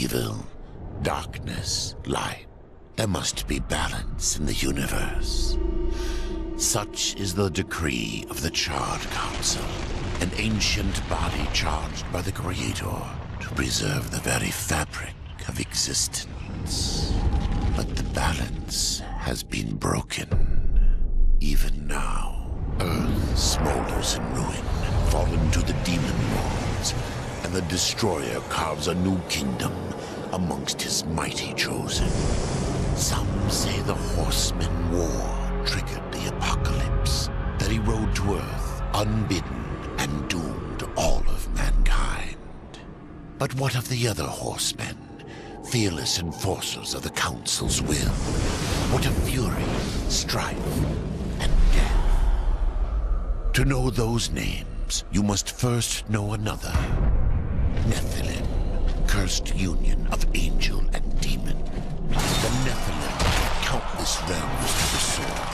evil, darkness, light. There must be balance in the universe. Such is the decree of the Charred Council, an ancient body charged by the Creator to preserve the very fabric of existence. But the balance has been broken. Even now, Earth smolders in ruin, fallen to the demon lords, and the Destroyer carves a new kingdom amongst his mighty chosen. Some say the Horseman War triggered the apocalypse, that he rode to Earth unbidden and doomed all of mankind. But what of the other horsemen, fearless enforcers of the Council's will? What of fury, strife, and death? To know those names, you must first know another. Nephilim, cursed union of angel and demon. The Nephilim took countless realms to the sword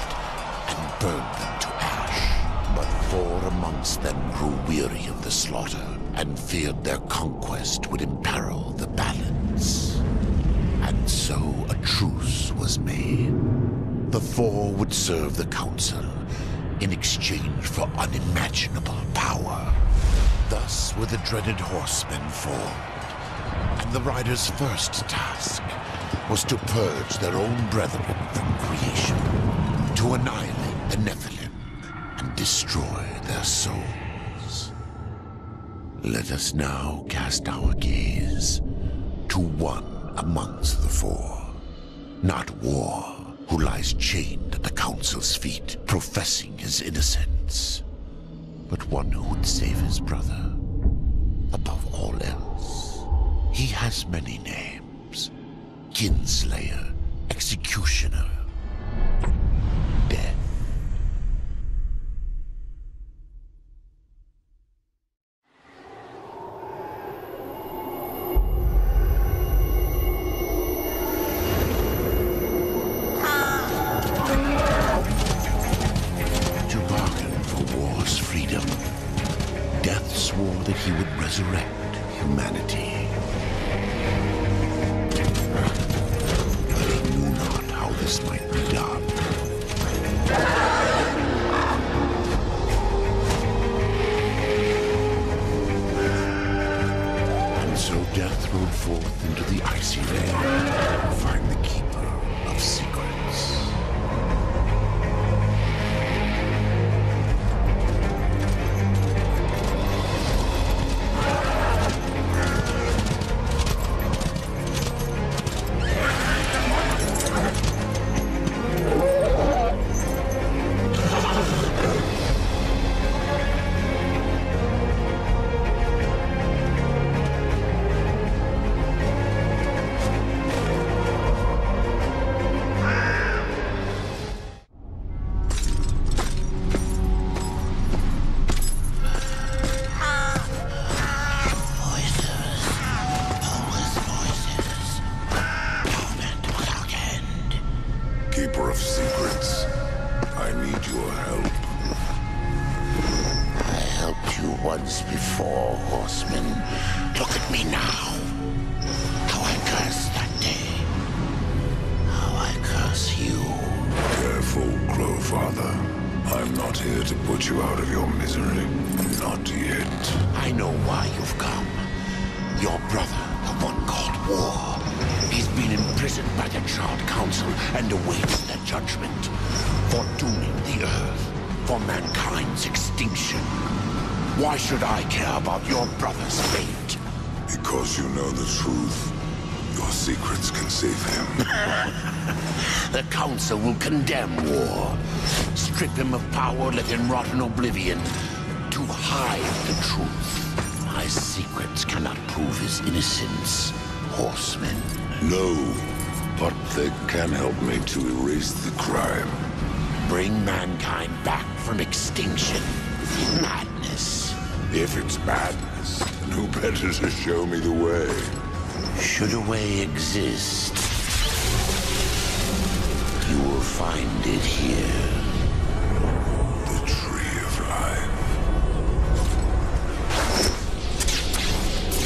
and burned them to ash. But four amongst them grew weary of the slaughter and feared their conquest would imperil the balance. And so a truce was made. The four would serve the Council in exchange for unimaginable power. Thus were the dreaded horsemen formed, the riders' first task was to purge their own brethren from creation, to annihilate the Nephilim and destroy their souls. Let us now cast our gaze to one amongst the four, not War, who lies chained at the Council's feet, professing his innocence, but one who would save his brother above all else. He has many names. Kinslayer, Executioner, The Council will condemn War. Strip him of power, let him rot in oblivion. To hide the truth. My secrets cannot prove his innocence, horsemen. no, but they can help me to erase the crime. Bring mankind back from extinction. Madness. If it's madness, then who better to show me the way? Should a way exist, find it here. The Tree of Life.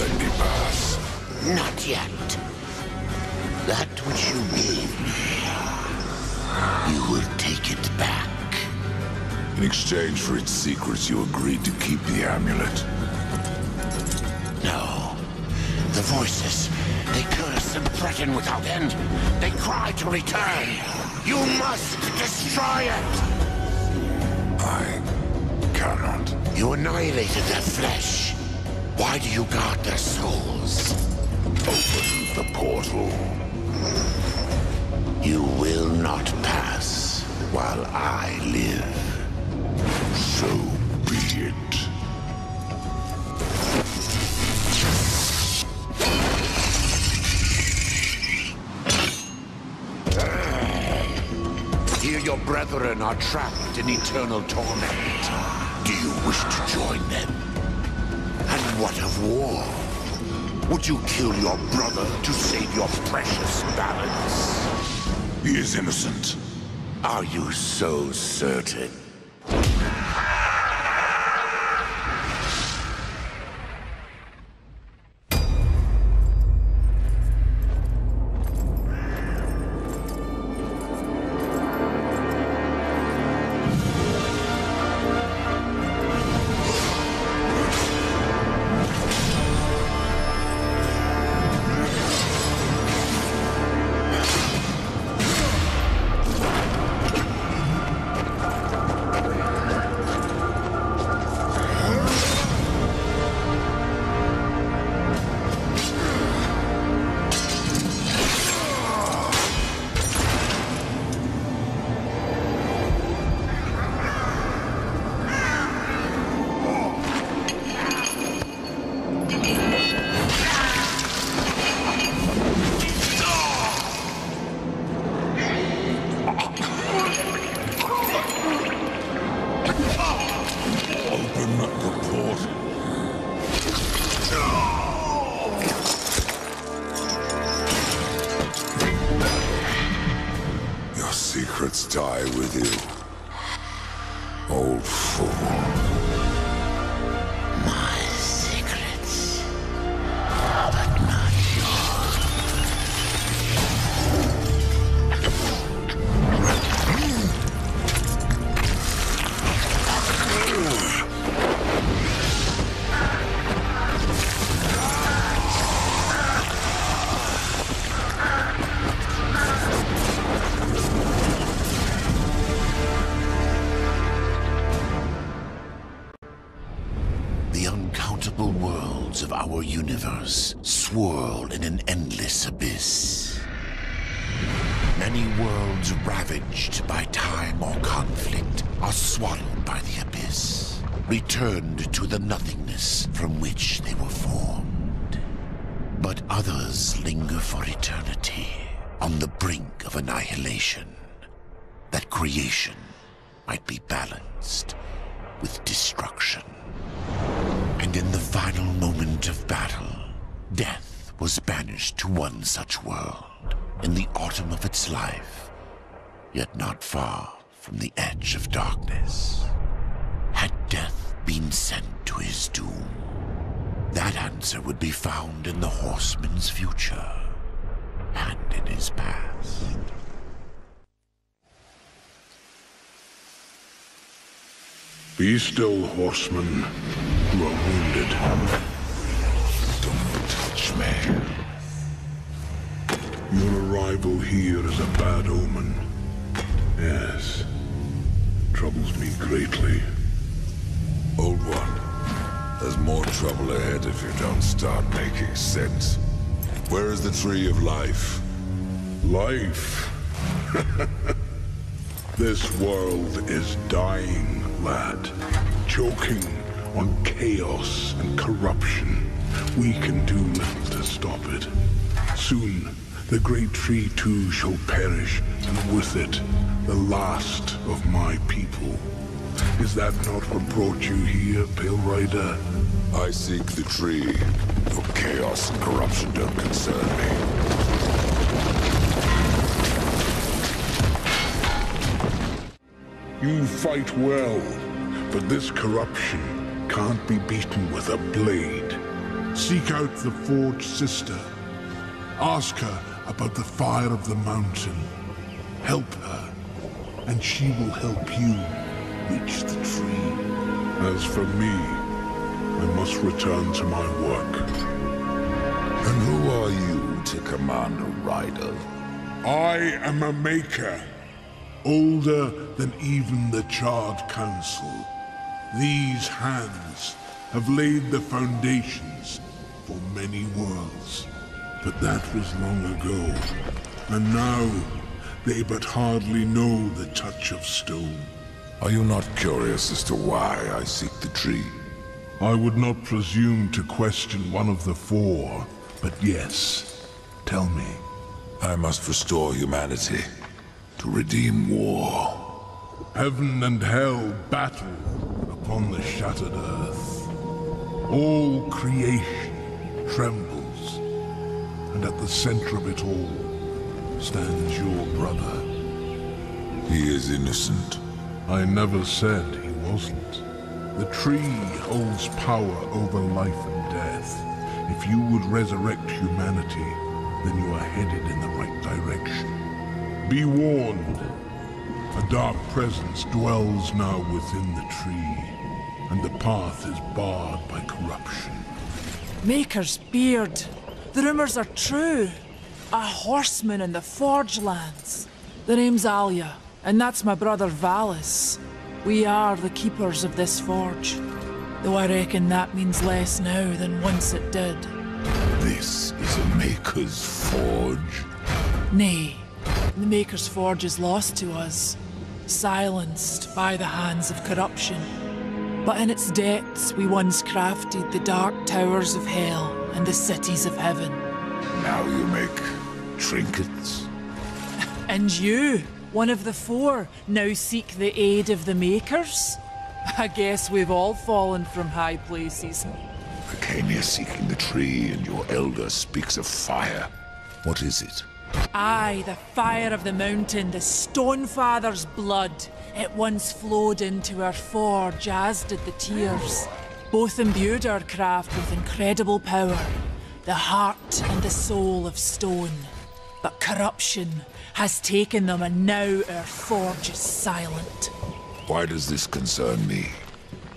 Let me pass. Not yet. That which you gave me, you will take it back. In exchange for its secrets, you agreed to keep the amulet. No. The voices, they curse and threaten without end. They cry to return. You must destroy it! I cannot. You annihilated their flesh. Why do you guard their souls? Open the portal. You will not pass while I live. Are trapped in eternal torment. Do you wish to join them? And what of war? Would you kill your brother to save your precious balance? He is innocent. Are you so certain? Worlds ravaged by time or conflict are swallowed by the abyss, returned to the nothingness from which they were formed. But others linger for eternity on the brink of annihilation, that creation might be balanced with destruction. And in the final moment of battle, death was banished to one such world in the autumn of its life, yet not far from the edge of darkness. Had death been sent to his doom? That answer would be found in the horseman's future and in his past. Be still, horseman. You are wounded. Don't touch me. Your arrival here is a bad omen. Yes. Troubles me greatly. Old one. There's more trouble ahead if you don't start making sense. Where is the tree of life? Life. this world is dying, lad. Choking on chaos and corruption. We can do little to stop it. Soon, the great tree too shall perish, and with it, the last of my people. Is that not what brought you here, Pale Rider? I seek the tree. For chaos and corruption don't concern me. You fight well, but this corruption can't be beaten with a blade. Seek out the Forged Sister Ask her about the fire of the mountain. Help her, and she will help you reach the tree. As for me, I must return to my work. And who are you to command a rider? I am a maker, older than even the Charred Council. These hands have laid the foundations for many worlds. But that was long ago, and now they but hardly know the touch of stone. Are you not curious as to why I seek the tree? I would not presume to question one of the four, but yes, tell me. I must restore humanity to redeem war. Heaven and hell battle upon the shattered earth. All creation trembles, and at the center of it all stands your brother. He is innocent. I never said he wasn't. The tree holds power over life and death. If you would resurrect humanity, then you are headed in the right direction. Be warned. A dark presence dwells now within the tree, and the path is barred by corruption. Maker's beard. The rumors are true. A horseman in the Forge lands. The name's Alya, and that's my brother Valus. We are the keepers of this forge. Though I reckon that means less now than once it did. This is a Maker's Forge. Nay, the Maker's Forge is lost to us, silenced by the hands of corruption. But in its depths, we once crafted the dark towers of hell and the cities of heaven. Now you make trinkets? And you, one of the four, now seek the aid of the Makers? I guess we've all fallen from high places. I came here seeking the tree, and your elder speaks of fire. What is it? Aye, the fire of the mountain, the Stonefather's blood. It once flowed into our forge, as did the tears. Both imbued our craft with incredible power, the heart and the soul of stone. But corruption has taken them, and now our forge is silent. Why does this concern me?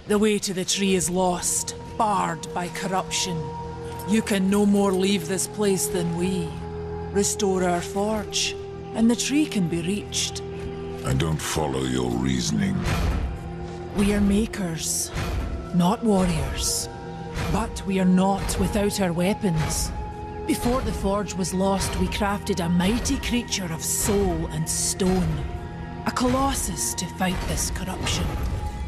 The way to the tree is lost, barred by corruption. You can no more leave this place than we. Restore our forge, and the tree can be reached. I don't follow your reasoning. We are makers, not warriors. But we are not without our weapons. Before the forge was lost, we crafted a mighty creature of soul and stone. A colossus to fight this corruption.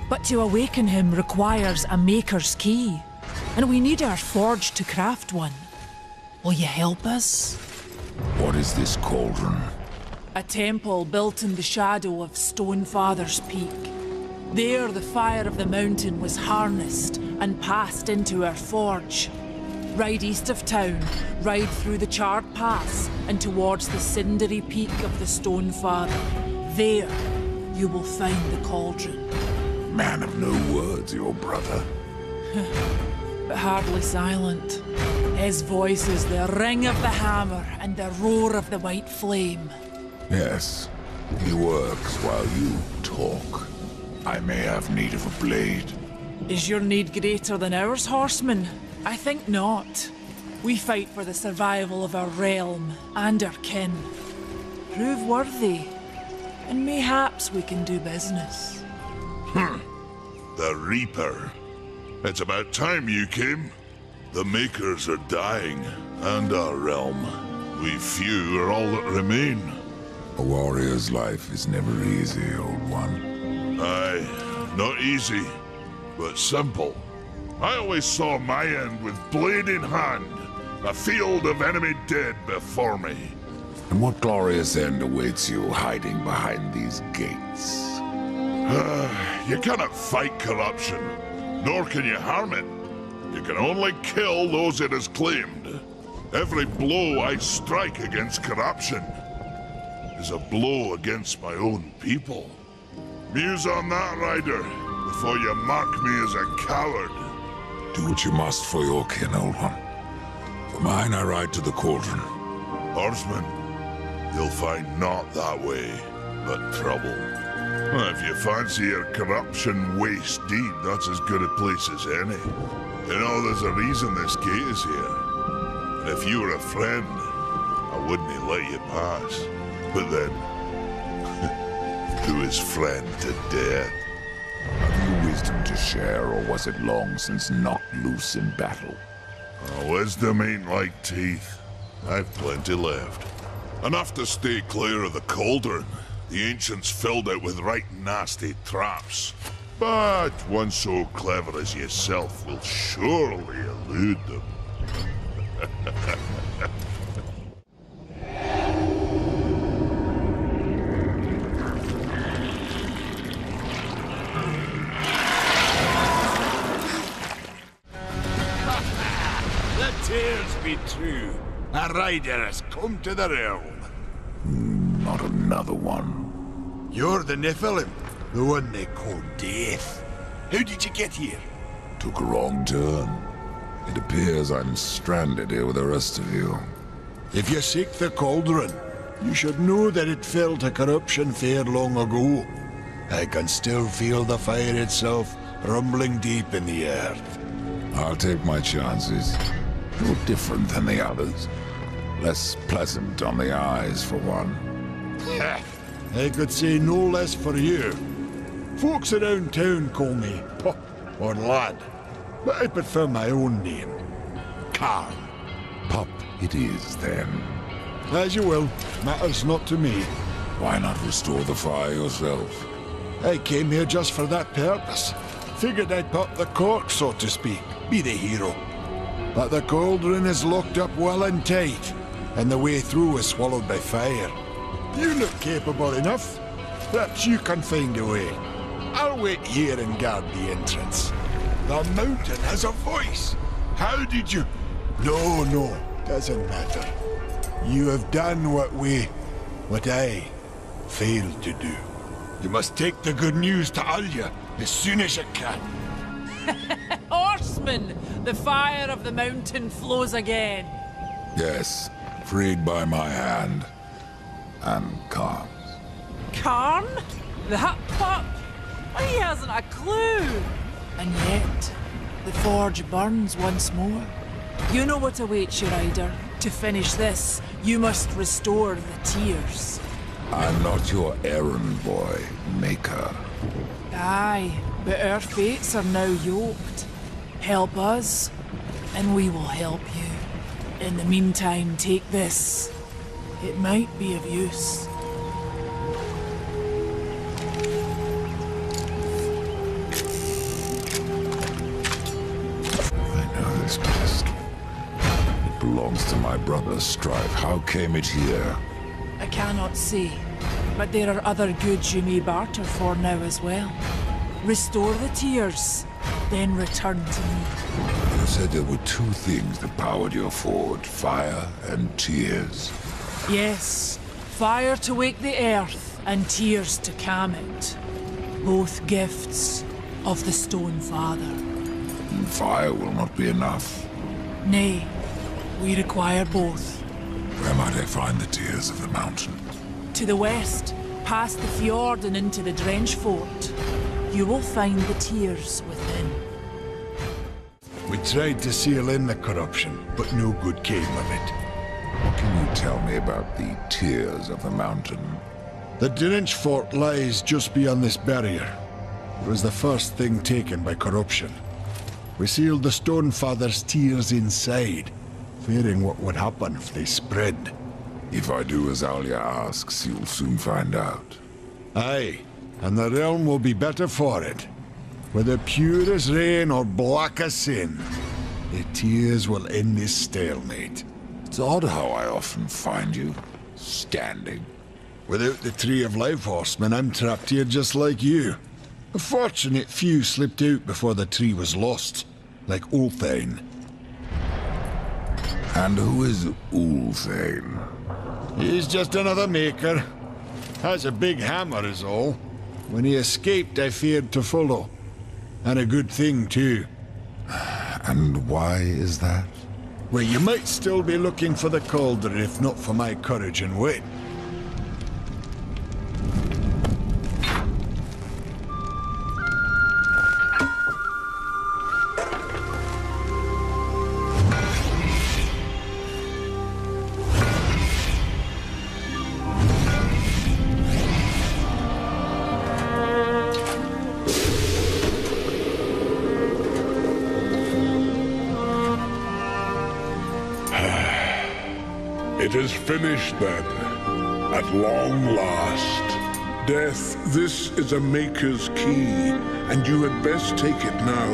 But to awaken him requires a maker's key. And we need our forge to craft one. Will you help us? What is this cauldron? A temple built in the shadow of Stonefather's Peak. There, the fire of the mountain was harnessed and passed into our forge. Ride east of town, ride through the charred pass and towards the cindery peak of the Stonefather. There, you will find the cauldron. Man of no words, your brother. but hardly silent. His voice is the ring of the hammer and the roar of the white flame. Yes, he works while you talk. I may have need of a blade. Is your need greater than ours, horseman? I think not. We fight for the survival of our realm and our kin. Prove worthy, and mayhaps we can do business. Hmm. The Reaper. It's about time you came. The Makers are dying, and our realm. We few are all that remain. A warrior's life is never easy, old one. Aye, not easy, but simple. I always saw my end with blade in hand, a field of enemy dead before me. And what glorious end awaits you hiding behind these gates? Ah, you cannot fight corruption, nor can you harm it. You can only kill those it has claimed. Every blow I strike against corruption is a blow against my own people. Muse on that, Rider, before you mark me as a coward. Do what you must for your kin, old one. For mine, I ride to the cauldron. Horseman, you'll find not that way, but trouble. Well, if you fancy your corruption waist deep, that's as good a place as any. You know, there's a reason this gate is here. And if you were a friend, I wouldn't let you pass. But then, who is friend to death? Wisdom to share, or was it long since knocked loose in battle? Oh, wisdom ain't like teeth. I've plenty left. Enough to stay clear of the cauldron. The ancients filled it with right nasty traps. But one so clever as yourself will surely elude them. A rider has come to the realm. Not another one. You're the Nephilim, the one they call Death. How did you get here? Took a wrong turn. It appears I'm stranded here with the rest of you. If you seek the cauldron, you should know that it fell to corruption fair long ago. I can still feel the fire itself rumbling deep in the earth. I'll take my chances. You're different than the others. Less pleasant on the eyes, for one. I could say no less for you. Folks around town call me Pup or Lad, but I prefer my own name. Karn. Pup it is, then. As you will. Matters not to me. Why not restore the fire yourself? I came here just for that purpose. Figured I'd pop the cork, so to speak. Be the hero. But the cauldron is locked up well and tight, and the way through was swallowed by fire. You look capable enough. Perhaps you can find a way. I'll wait here and guard the entrance. The mountain has a voice. How did you... No, no, doesn't matter. You have done what we... what I failed to do. You must take the good news to Alya as soon as you can. Horseman, the fire of the mountain flows again. Yes, freed by my hand. And Karn's. Karn? That pup? He hasn't a clue. And yet, the forge burns once more. You know what awaits you, Rider. To finish this, you must restore the tears. I'm not your errand boy, Maker. Aye, but our fates are now yoked. Help us, and we will help you. In the meantime, take this. It might be of use. I know this pistol. It belongs to my brother, Strife. How came it here? I cannot say, but there are other goods you may barter for now as well. Restore the tears, then return to me. You said there were two things that powered your forge, fire and tears. Yes, fire to wake the earth, and tears to calm it. Both gifts of the Stone Father. And fire will not be enough. Nay, we require both. Where might I find the tears of the mountain? To the west, past the fjord and into the Drench Fort, you will find the tears within. We tried to seal in the corruption, but no good came of it. What can you tell me about the tears of the mountain? The Drench Fort lies just beyond this barrier. It was the first thing taken by corruption. We sealed the Stone Father's tears inside, fearing what would happen if they spread. If I do as Alya asks, you'll soon find out. Aye, and the realm will be better for it. Whether pure as rain or black as sin, the tears will end this stalemate. It's odd how I often find you standing. Without the Tree of Life Horseman, I'm trapped here just like you. A fortunate few slipped out before the tree was lost, like Ulthane. And who is Ulthane? He's just another maker. Has a big hammer is all. When he escaped, I feared to follow. And a good thing, too. And why is that? Well, you might still be looking for the cauldron if not for my courage and wit. Is a Maker's key, and you had best take it now,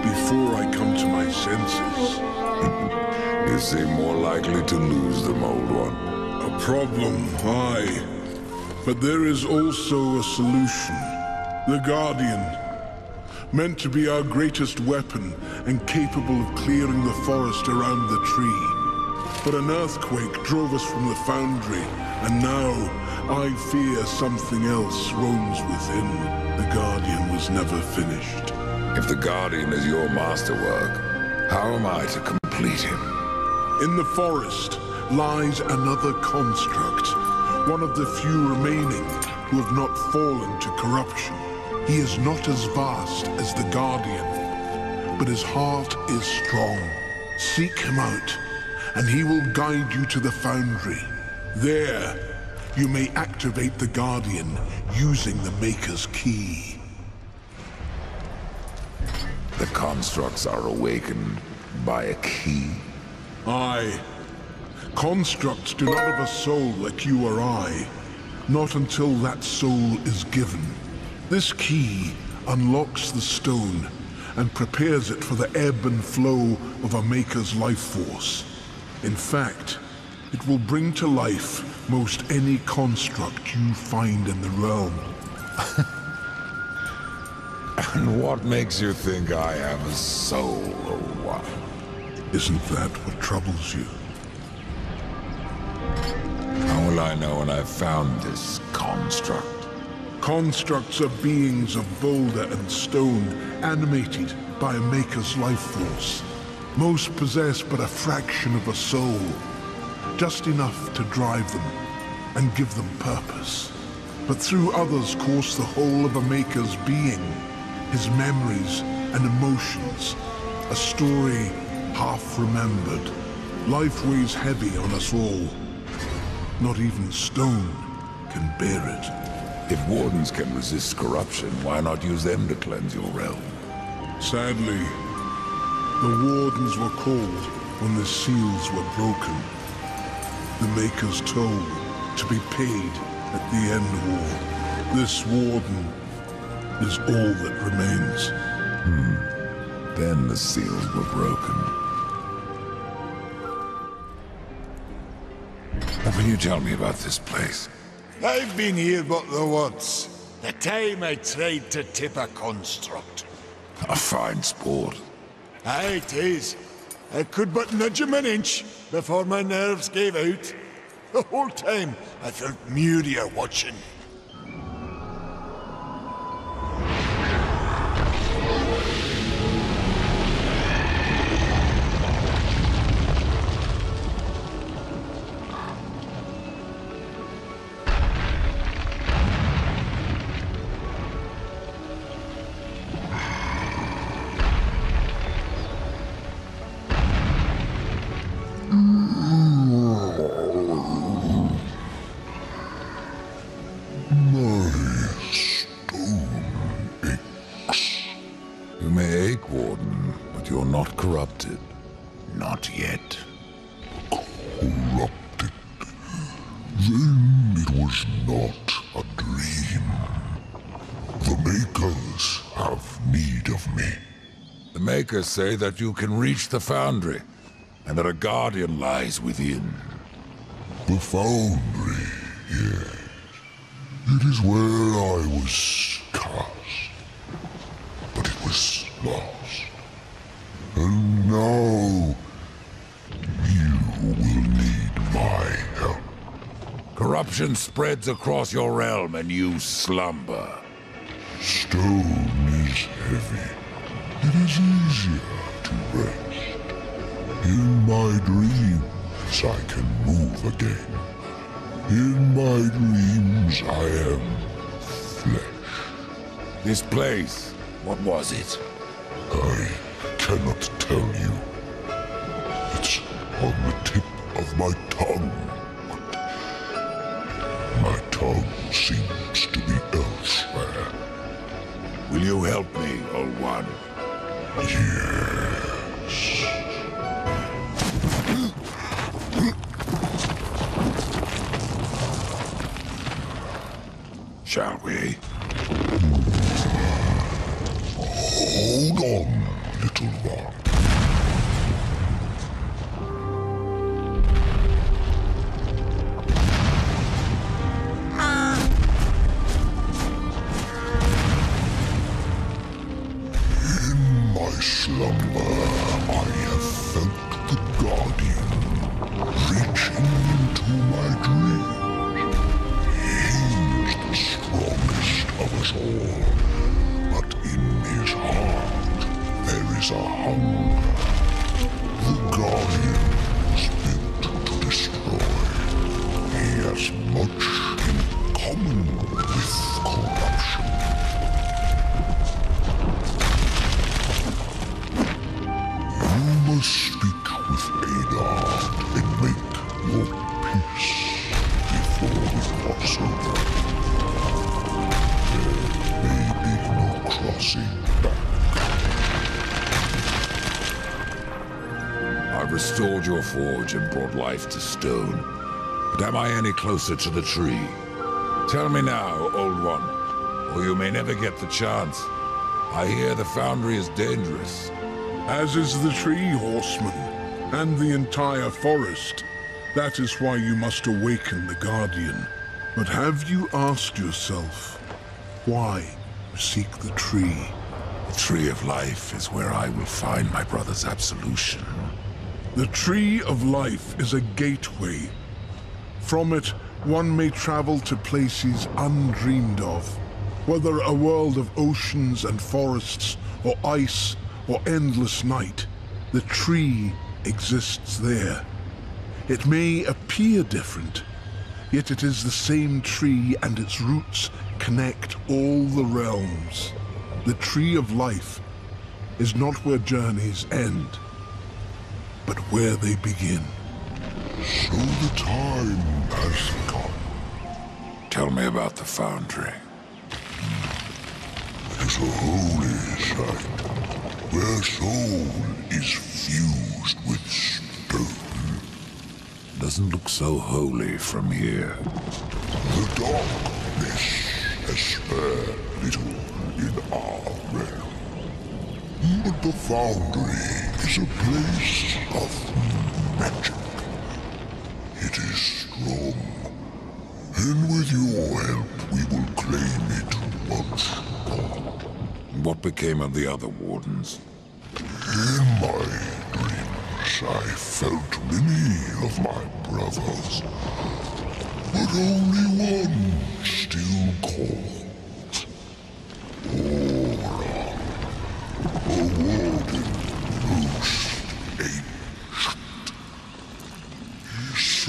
before I come to my senses. You seem more likely to lose them, old one. A problem, aye. But there is also a solution. The Guardian. Meant to be our greatest weapon and capable of clearing the forest around the tree. But an earthquake drove us from the foundry, and now I fear something else roams within. The Guardian was never finished. If the Guardian is your masterwork, how am I to complete him? In the forest lies another construct, one of the few remaining who have not fallen to corruption. He is not as vast as the Guardian, but his heart is strong. Seek him out, and he will guide you to the Foundry. There, you may activate the Guardian using the Maker's Key. The constructs are awakened by a key. Aye. Constructs do not have a soul like you or I. Not until that soul is given. This key unlocks the stone and prepares it for the ebb and flow of a Maker's life force. In fact, it will bring to life most any construct you find in the realm. And what makes you think I have a soul, old one? Isn't that what troubles you? How will I know when I've found this construct? Constructs are beings of boulder and stone, animated by a Maker's life force. Most possess but a fraction of a soul, just enough to drive them and give them purpose. But through others course the whole of a Maker's being, his memories and emotions, a story half remembered. Life weighs heavy on us all. Not even stone can bear it. If wardens can resist corruption, why not use them to cleanse your realm? Sadly, the wardens were called when the seals were broken. The Maker's toll to be paid at the end of war. This warden is all that remains. Hmm. Then the seals were broken. What will you tell me about this place? I've been here but the once. The time I tried to tip a construct. A fine sport. Aye, it is. I could but nudge him an inch before my nerves gave out. The whole time I felt Muria watching. Say that you can reach the Foundry, and that a Guardian lies within. The Foundry, yes. It is where I was cast. But it was lost. And now... You will need my help. Corruption spreads across your realm, and you slumber. Stone is heavy. It is easier to rest. In my dreams, I can move again. In my dreams, I am flesh. This place, what was it? I cannot tell you. It's on the tip of my tongue. My tongue seems to be elsewhere. Will you help me, old one? Shall we? Hold on, little one. There brought life to stone. But am I any closer to the tree? Tell me now, old one, or you may never get the chance. I hear the foundry is dangerous. As is the tree, horseman, and the entire forest. That is why you must awaken the Guardian. But have you asked yourself why you seek the tree? The tree of life is where I will find my brother's absolution. The Tree of Life is a gateway. From it, one may travel to places undreamed of. Whether a world of oceans and forests, or ice, or endless night, the tree exists there. It may appear different, yet it is the same tree and its roots connect all the realms. The Tree of Life is not where journeys end, but where they begin. So the time has come. Tell me about the foundry. It is a holy site, where soul is fused with stone. Doesn't look so holy from here. The darkness has spared little in our realm. But the foundry is a place of magic. It is strong. And with your help, we will claim it once more. What became of the other wardens? In my dreams, I felt many of my brothers, but only one still called. Aura, a warden most ancient.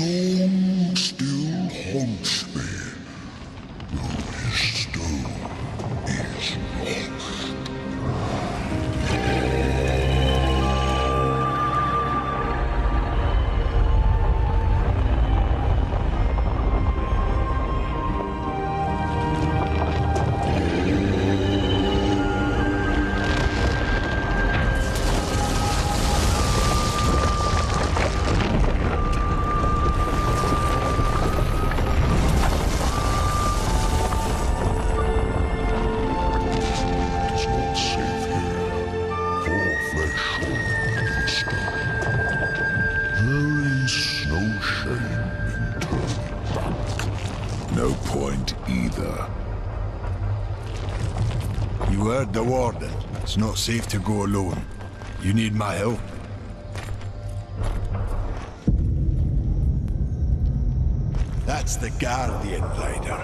His It's not safe to go alone. You need my help. That's the Guardian Rider.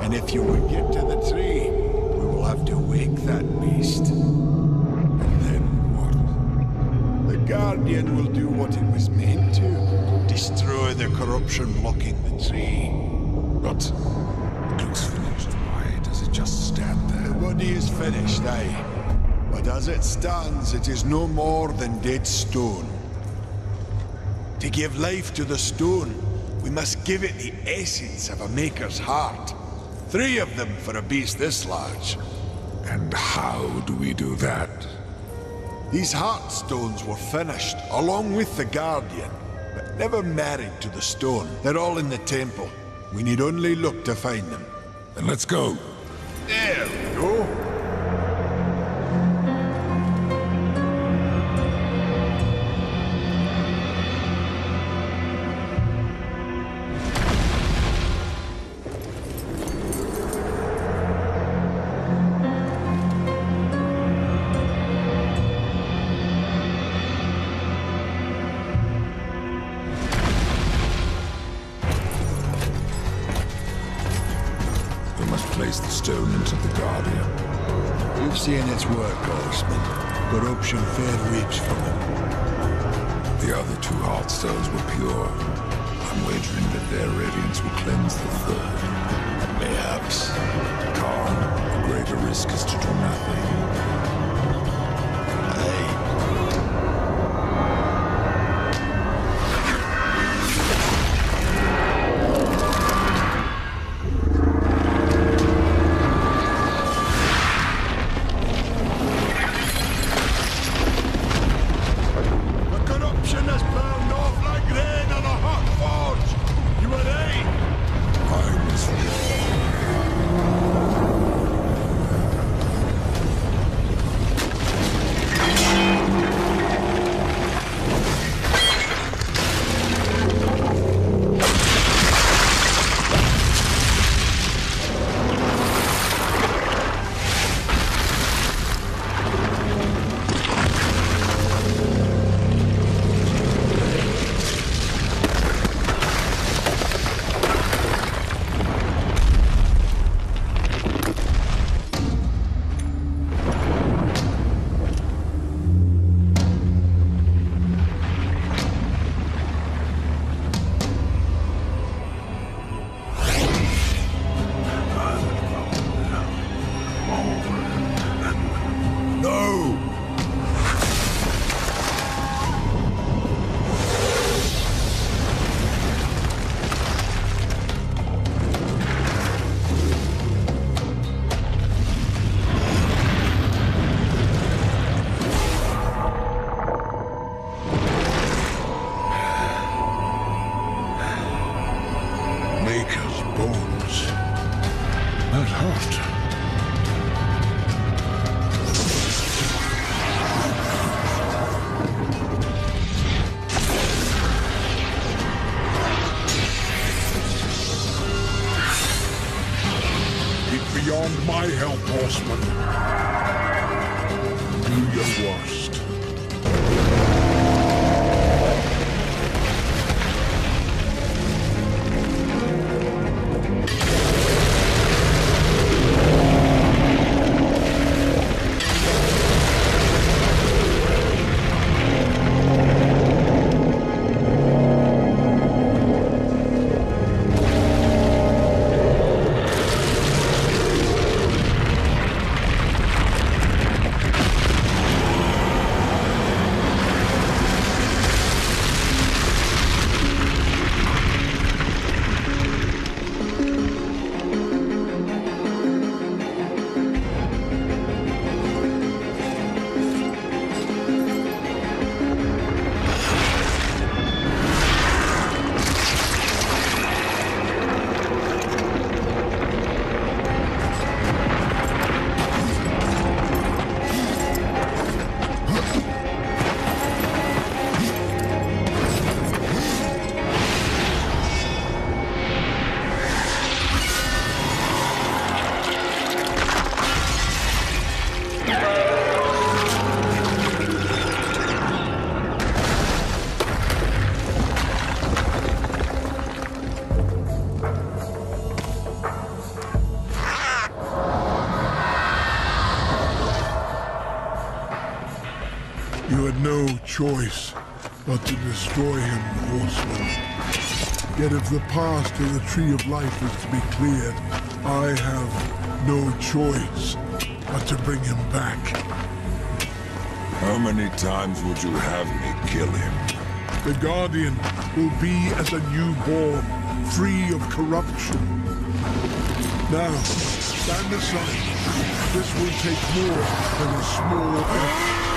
And if you would get to the tree, we will have to wake that beast. And then what? The Guardian will do what it was made to. Destroy the corruption blocking the tree. But it looks finished. Why does it just stand there? The body is finished, aye. As it stands, it is no more than dead stone. To give life to the stone, we must give it the essence of a maker's heart. Three of them for a beast this large. And how do we do that? These heart stones were finished, along with the Guardian, but never married to the stone. They're all in the temple. We need only look to find them. Then let's go. There we go. Choice but to destroy him, horseman. Yet if the path to the Tree of Life is to be cleared, I have no choice but to bring him back. How many times would you have me kill him? The Guardian will be as a newborn, free of corruption. Now, stand aside. This will take more than a small effort.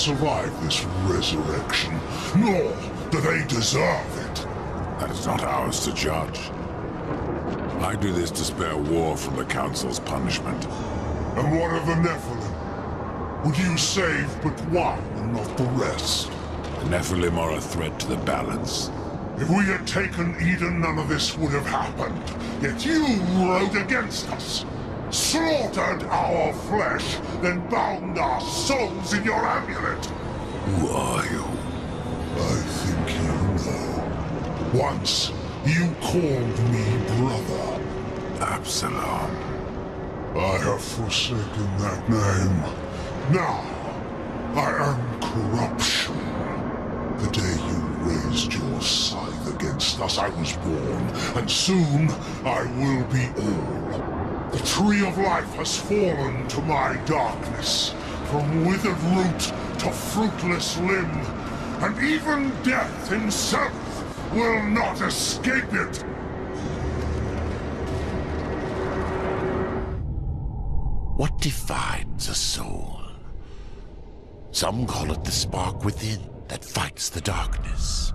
Survive this resurrection, nor do they deserve it. That is not ours to judge. I do this to spare war from the Council's punishment. And what of the Nephilim? Would you save but one and not the rest? The Nephilim are a threat to the balance. If we had taken Eden, none of this would have happened. Yet you rode against us, slaughtered our flesh, then bound our souls in your amulet. Who are you? I think you know. Once, you called me brother. Absalom. I have forsaken that name. Now, I am corruption. The day you raised your scythe against us, I was born, and soon I will be all. The tree of life has fallen to my darkness, from withered root to fruitless limb, and even death himself will not escape it. What defines a soul? Some call it the spark within that fights the darkness,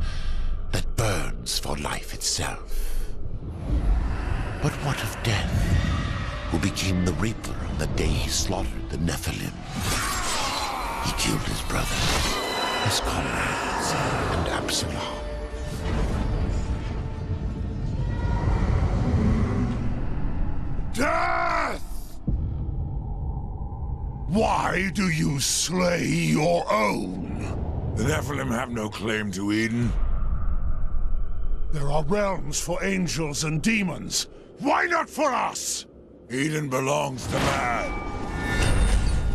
that burns for life itself. But what of Death, who became the Reaper on the day he slaughtered the Nephilim? He killed his brother, his comrades, and Absalom. Death! Why do you slay your own? The Nephilim have no claim to Eden. There are realms for angels and demons. Why not for us? Eden belongs to man.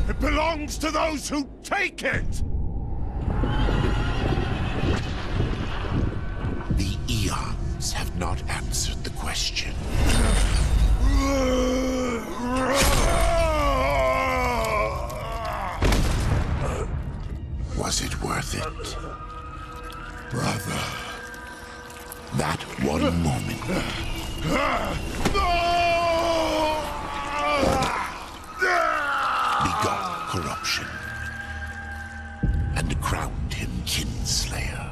It belongs to those who take it! The eons have not answered the question. Was it worth it? Brother. That one moment begot corruption and crowned him kinslayer.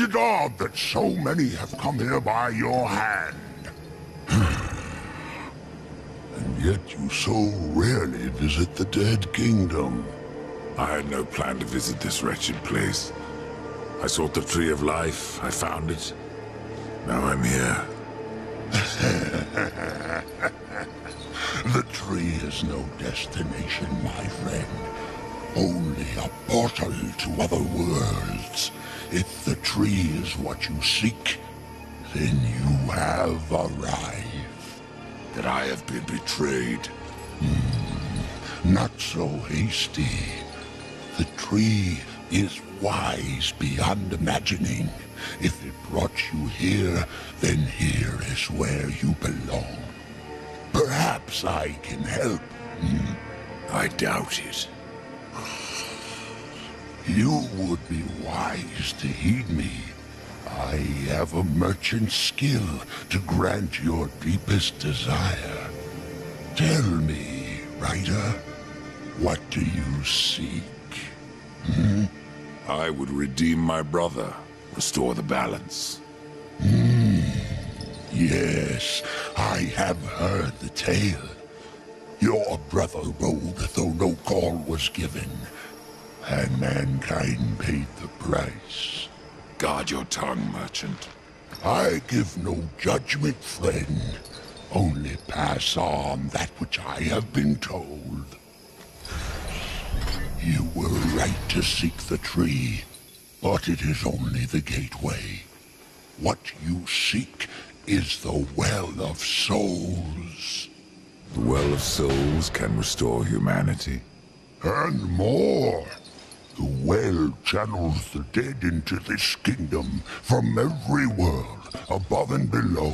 Isn't it odd that so many have come here by your hand? and yet you so rarely visit the Dead Kingdom. I had no plan to visit this wretched place. I sought the Tree of Life. I found it. Now I'm here. The tree is no destination, my friend. Only a portal to other worlds. If the tree is what you seek, then you have arrived. That I have been betrayed. Hmm, not so hasty. The tree is wise beyond imagining. If it brought you here, then here is where you belong. Perhaps I can help. Hmm, I doubt it. You would be wise to heed me. I have a merchant skill to grant your deepest desire. Tell me, Rider, what do you seek? Hmm? I would redeem my brother, restore the balance. Hmm. Yes, I have heard the tale. Your brother rode though no call was given, and mankind paid the price. Guard your tongue, merchant. I give no judgment, friend. Only pass on that which I have been told. You were right to seek the tree, but it is only the gateway. What you seek is the well of souls. The Well of Souls can restore humanity. And more. The well channels the dead into this kingdom from every world, above and below.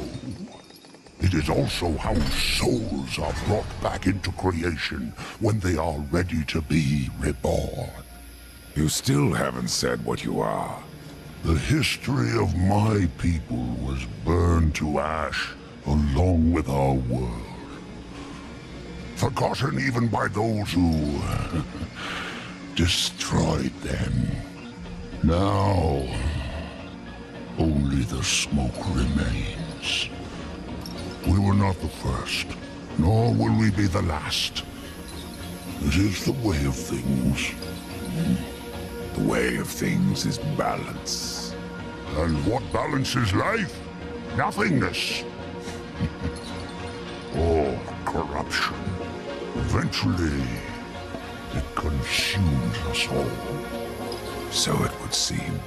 It is also how souls are brought back into creation when they are ready to be reborn. You still haven't said what you are. The history of my people was burned to ash along with our world. Forgotten even by those who destroyed them. Now, only the smoke remains. We were not the first, nor will we be the last. It is the way of things. The way of things is balance. And what balances life? Nothingness. or corruption. Eventually, it consumes us all. So it would seem.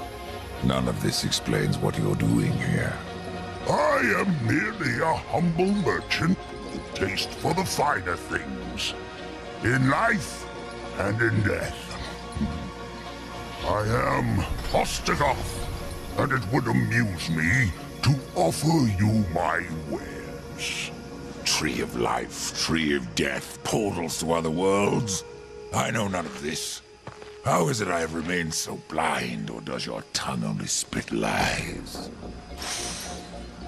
None of this explains what you're doing here. I am merely a humble merchant with taste for the finer things. In life and in death. I am Ostegoth, and it would amuse me to offer you my wares. Tree of life, tree of death, portals to other worlds. I know none of this. How is it I have remained so blind, or does your tongue only spit lies?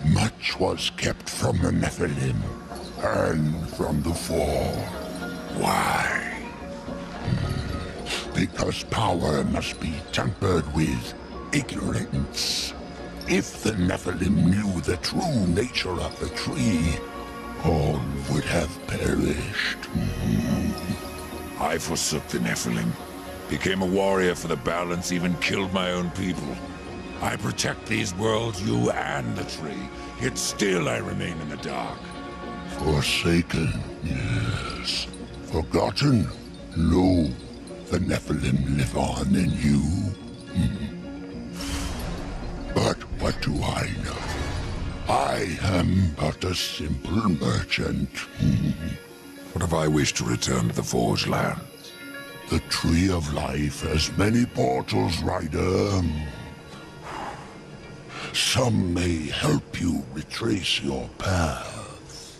Much was kept from the Nephilim and from the Fall. Why? Hmm. Because power must be tempered with ignorance. If the Nephilim knew the true nature of the tree, all would have perished. Hmm. I forsook the Nephilim, became a warrior for the balance, even killed my own people. I protect these worlds, you and the tree, yet still I remain in the dark. Forsaken, yes. Forgotten, no. The Nephilim live on in you. But what do I know? I am but a simple merchant. What if I wish to return to the Forge Lands? The Tree of Life has many portals, Rider. Some may help you retrace your path.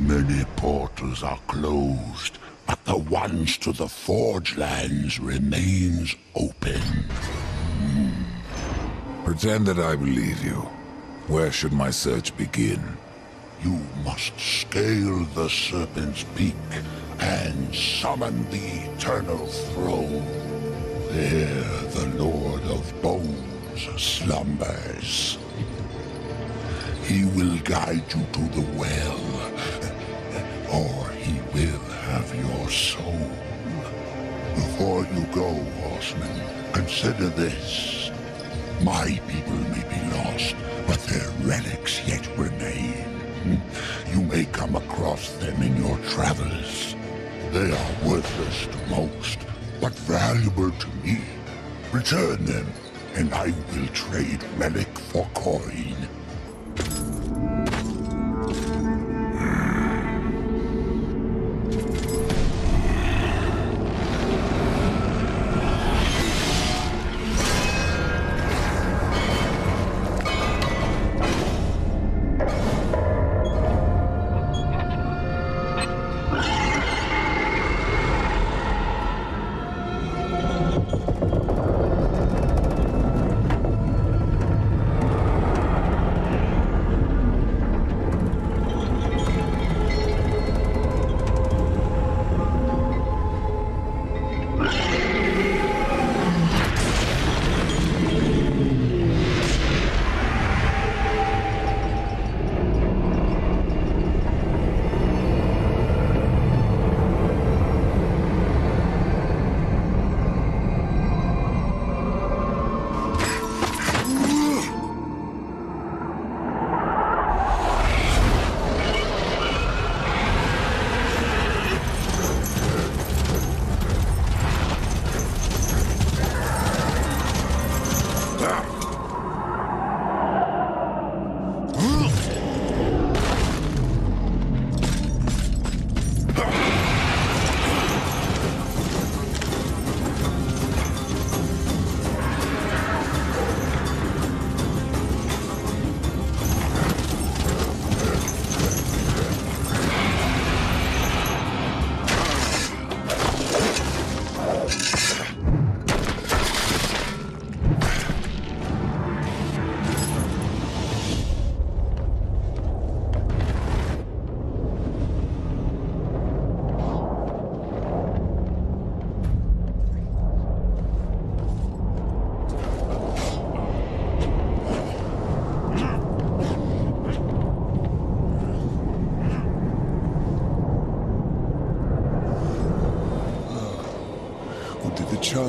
Many portals are closed, but the ones to the Forge Lands remains open. Hmm. Pretend that I believe you. Where should my search begin? You must scale the Serpent's Peak and summon the Eternal Throne. There the Lord of Bones slumbers. He will guide you to the well, or he will have your soul. Before you go, horseman, consider this. My people may be lost, but their relics yet remain. You may come across them in your travels. They are worthless to most, but valuable to me. Return them, and I will trade relic for coin.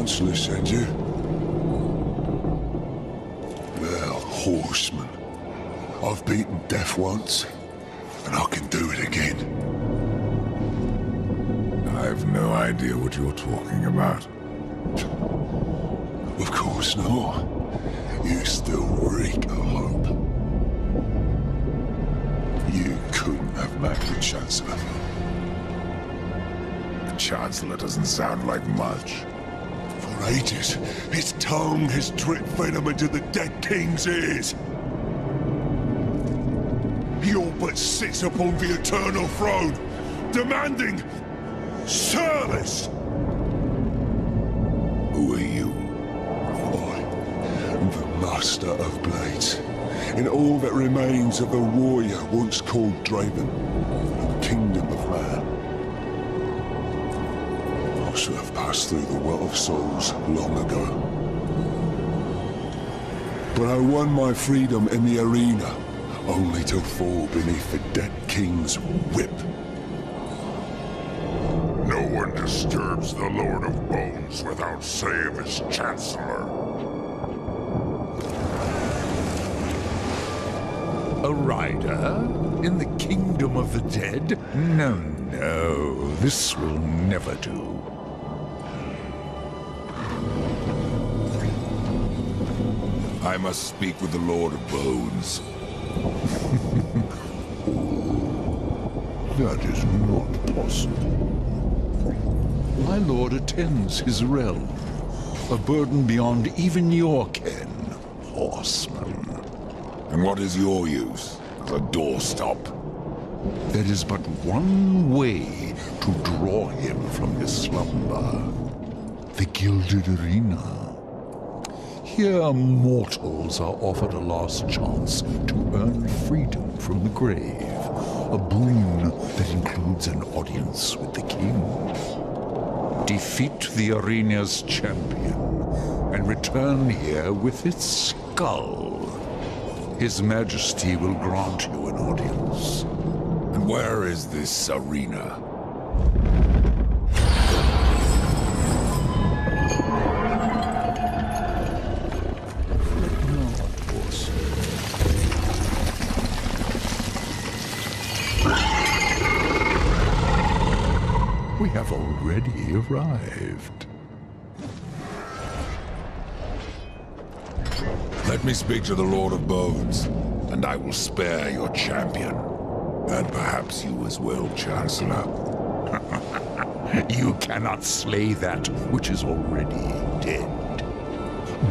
Chancellor send you? Well, horseman. I've beaten death once, and I can do it again. I've no idea what you're talking about. Of course not. You still reek of hope. You couldn't have met the Chancellor. The Chancellor doesn't sound like much. His tongue has dripped venom into the dead king's ears. Your but sits upon the eternal throne, demanding service. Who are you? I the Master of Blades, and all that remains of the warrior once called Draven, the Kingdom of Man. Should have passed through the Well of Souls long ago. But I won my freedom in the arena, only to fall beneath the dead king's whip. No one disturbs the Lord of Bones without save his Chancellor. A rider? In the kingdom of the dead? No, no, this will never do. I must speak with the Lord of Bones. That is not possible. My lord attends his realm. A burden beyond even your ken, horseman. And what is your use? As a doorstop? There is but one way to draw him from his slumber. The Gilded Arena. Here mortals are offered a last chance to earn freedom from the grave. A boon that includes an audience with the king. Defeat the arena's champion and return here with its skull. His Majesty will grant you an audience. And where is this arena? Arrived. Let me speak to the Lord of Bones, and I will spare your champion. And perhaps you as well, Chancellor. You cannot slay that which is already dead.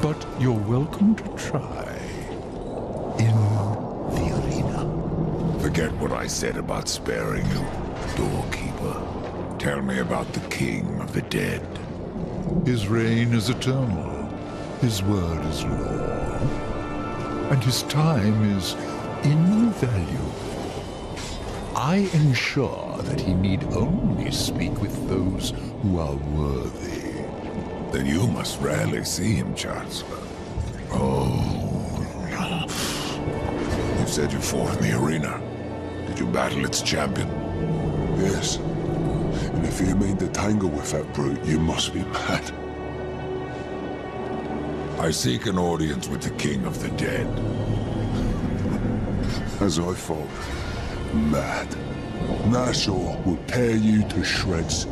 But you're welcome to try. In the arena. Forget what I said about sparing you, doorkeeper. Tell me about the King of the Dead. His reign is eternal. His word is law. And his time is invaluable. I ensure that he need only speak with those who are worthy. Then you must rarely see him, Chancellor. Oh. You said you fought in the arena. Did you battle its champion? Yes. You mean to tangle with that brute, you must be mad. I seek an audience with the King of the Dead. As I thought. Mad. Gnashor will tear you to shreds.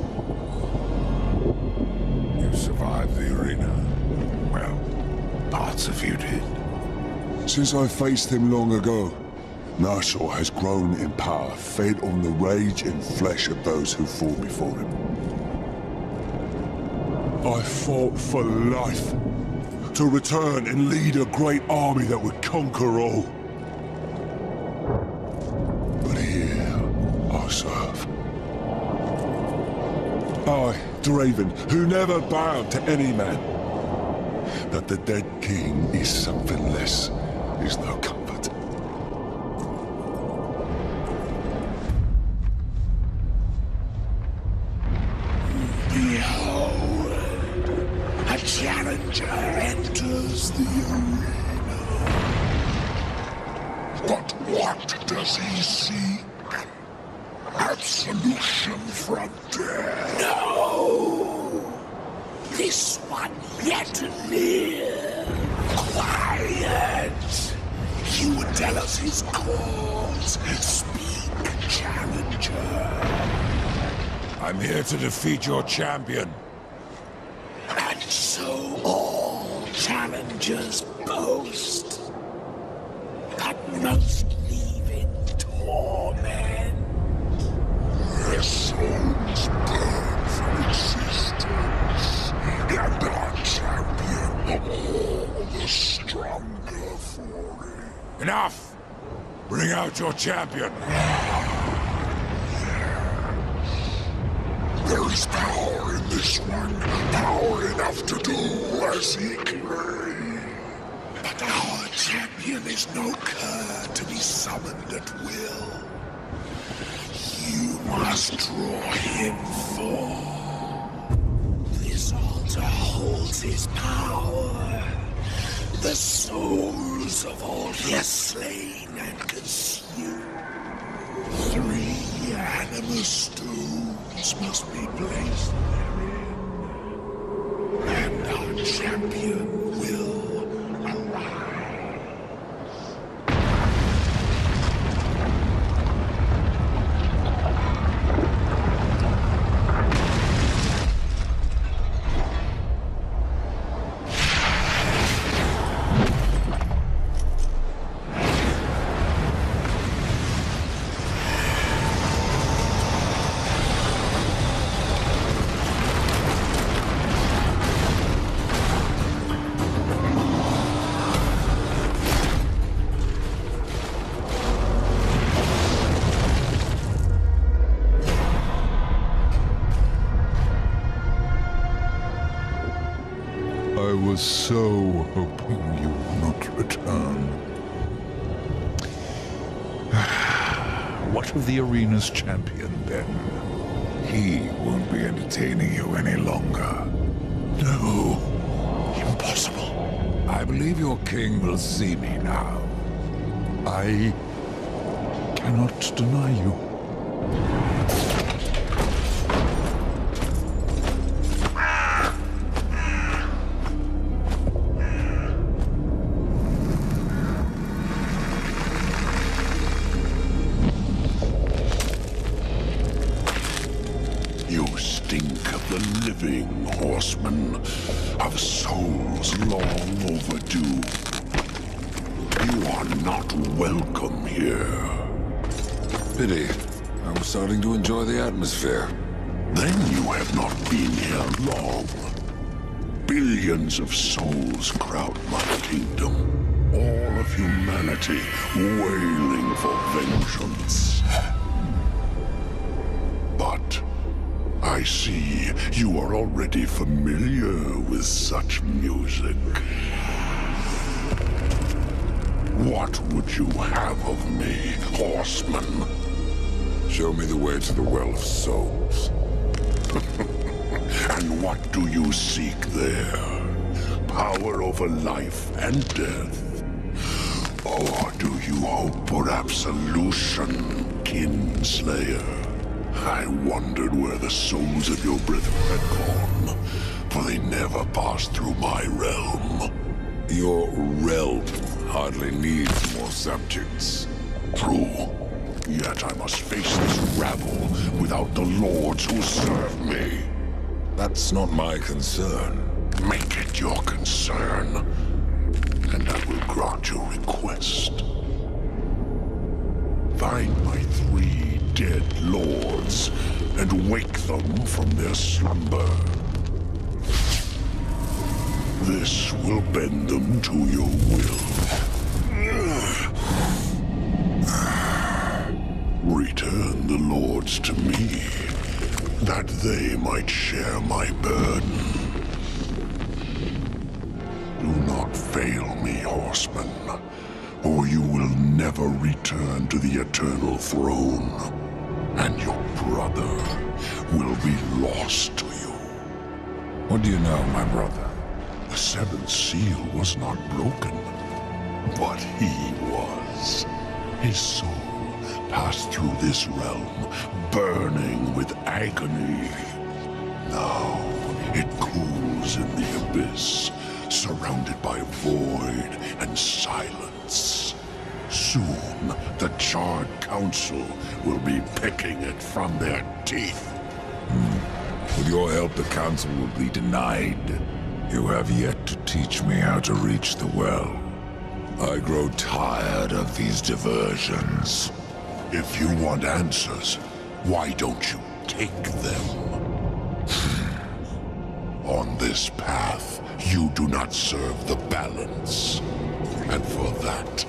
You survived the arena. Well, parts of you did. Since I faced him long ago, Gnashor has grown in power, fed on the rage and flesh of those who fall before him. I fought for life. To return and lead a great army that would conquer all. But here, I serve. I, Draven, who never bowed to any man. That the dead king is something less is no champion. Return. Um, what of the arena's champion, then? He won't be entertaining you any longer. No. Impossible. I believe your king will see me now. I cannot deny you. You atmosphere. Then you have not been here long. Billions of souls crowd my kingdom. All of humanity wailing for vengeance. But I see you are already familiar with such music. What would you have of me, horseman? Show me the way to the Well of Souls. And what do you seek there? Power over life and death? Or do you hope for absolution, Kinslayer? I wondered where the souls of your brethren had gone, for they never passed through my realm. Your realm hardly needs more subjects. True. Yet I must face this rabble without the lords who serve me. That's not my concern. Make it your concern, and I will grant your request. Find my three dead lords and wake them from their slumber. This will bend them to your will. To me, that they might share my burden. Do not fail me, horseman, or you will never return to the eternal throne, and your brother will be lost to you. What do you know, my brother? The seventh seal was not broken, but he was. His soul passed through this realm, burning with agony. Now it cools in the abyss, surrounded by void and silence. Soon, the Charred Council will be picking it from their teeth. Hmm. With your help, the Council will be denied. You have yet to teach me how to reach the well. I grow tired of these diversions. If you want answers, why don't you take them? On this path, you do not serve the balance. And for that,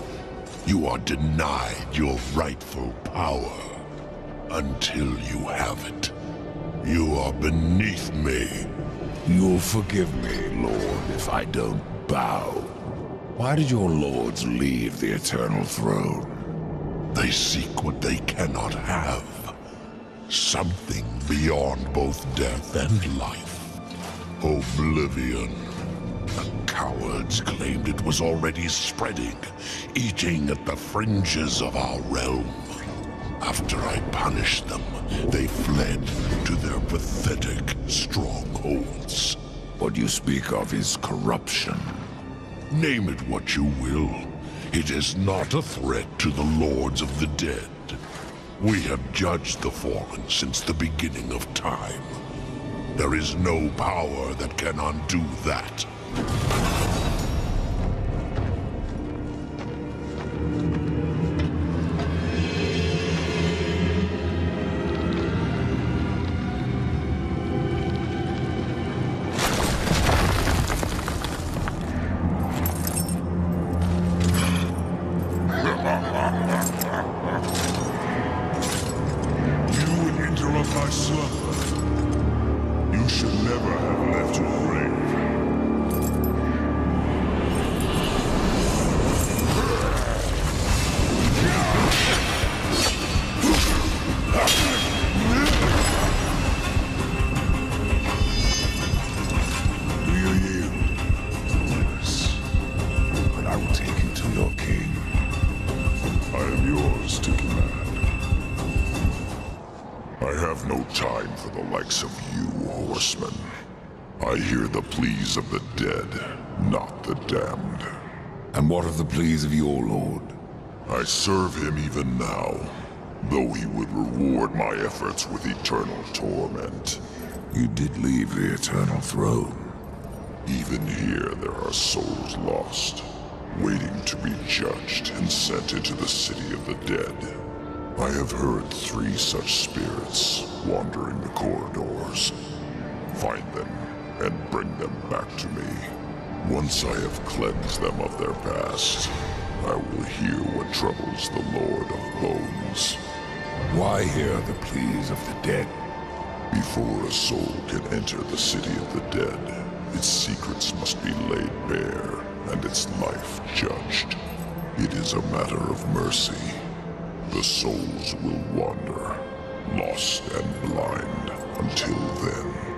You are denied your rightful power until you have it. You are beneath me. You'll forgive me, Lord, if I don't bow. Why did your lords leave the Eternal Throne? They seek what they cannot have. Something beyond both death and life. Oblivion. The cowards claimed it was already spreading, eating at the fringes of our realm. After I punished them, they fled to their pathetic strongholds. What you speak of is corruption. Name it what you will. It is not a threat to the lords of the dead. We have judged the fallen since the beginning of time. There is no power that can undo that. The pleas of your lord? I serve him even now, though he would reward my efforts with eternal torment. You did leave the Eternal Throne. Even here there are souls lost, waiting to be judged and sent into the city of the dead. I have heard three such spirits wandering the corridors. Find them and bring them back to me. Once I have cleansed them of their past, I will hear what troubles the Lord of Bones. Why hear the pleas of the dead? Before a soul can enter the city of the dead, its secrets must be laid bare and its life judged. It is a matter of mercy. The souls will wander, lost and blind, until then.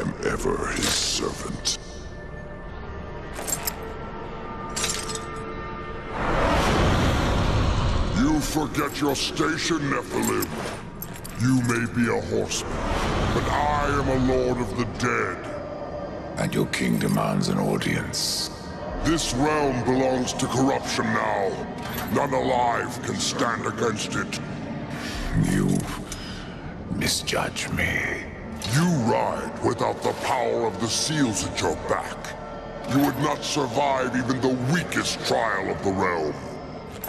Am ever his servant. You forget your station, Nephilim. You may be a horseman, but I am a lord of the dead. And your king demands an audience. This realm belongs to corruption now. None alive can stand against it. You misjudge me. You ride without the power of the seals at your back. You would not survive even the weakest trial of the realm.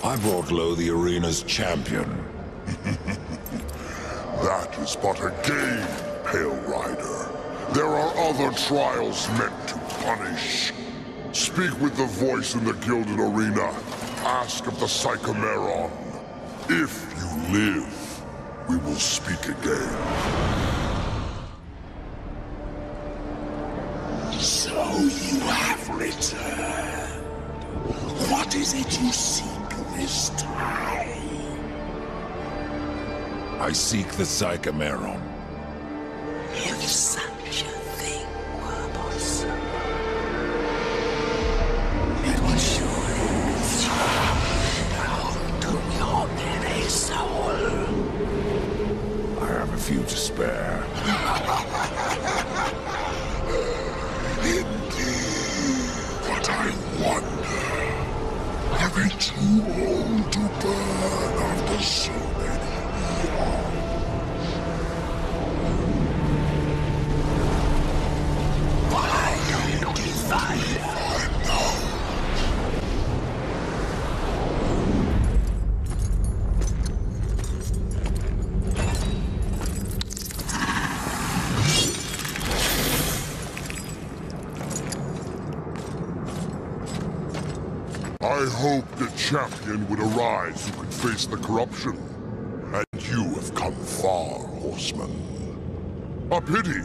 I brought low the arena's champion. That is but a game, Pale Rider. There are other trials meant to punish. Speak with the voice in the Gilded Arena. Ask of the Psychomeron. If you live, we will speak again. So you have returned. What is it you seek this time? I seek the Psychomeron. If face the corruption. And you have come far, horseman. A pity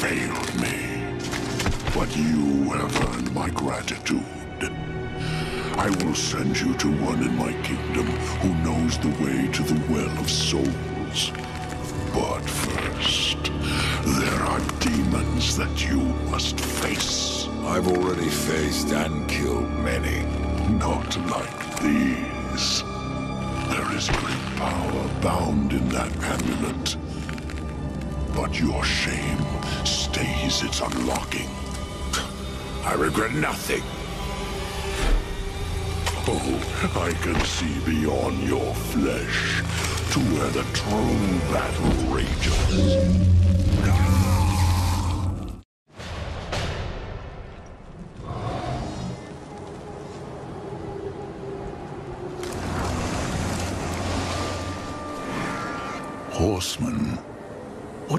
failed me. But you have earned my gratitude. I will send you to one in my kingdom who knows the way to the Well of Souls. But first, there are demons that you must face. I've already faced and killed many. Not like these. There is great power bound in that amulet. But your shame stays its unlocking. I regret nothing. Oh, I can see beyond your flesh to where the true battle rages.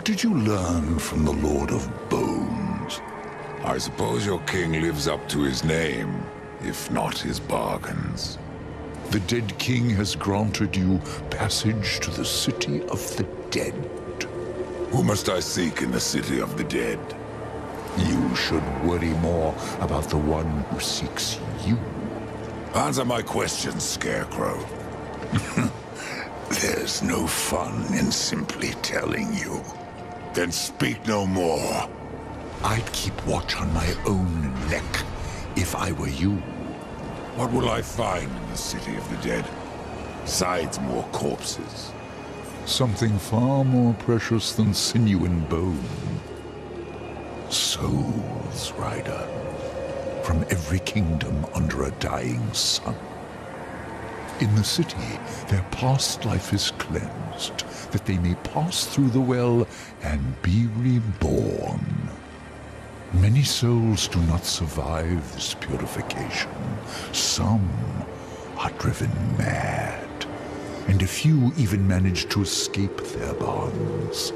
What did you learn from the Lord of Bones? I suppose your king lives up to his name, if not his bargains. The dead king has granted you passage to the city of the dead. Who must I seek in the city of the dead? You should worry more about the one who seeks you. Answer my questions, Scarecrow. There's no fun in simply telling you. Then speak no more. I'd keep watch on my own neck if I were you. What will I find in the city of the dead? Besides more corpses. Something far more precious than sinew and bone. Souls, Rider. From every kingdom under a dying sun. In the city, their past life is cleansed, that they may pass through the well and be reborn. Many souls do not survive this purification. Some are driven mad, and a few even manage to escape their bonds.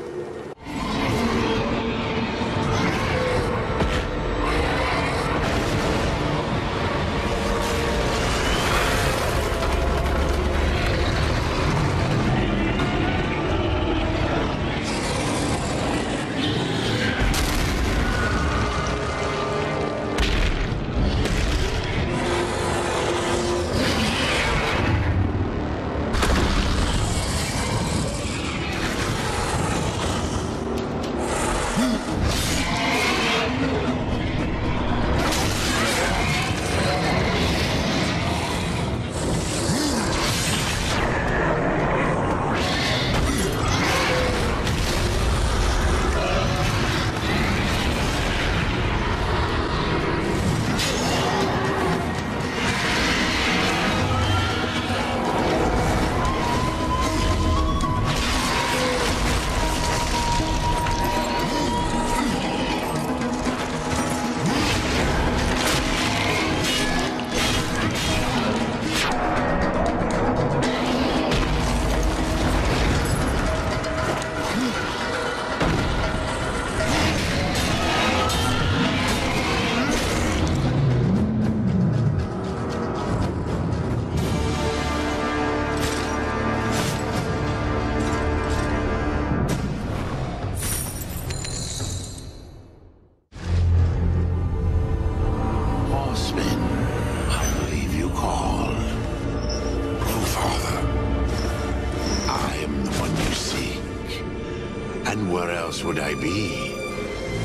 Be?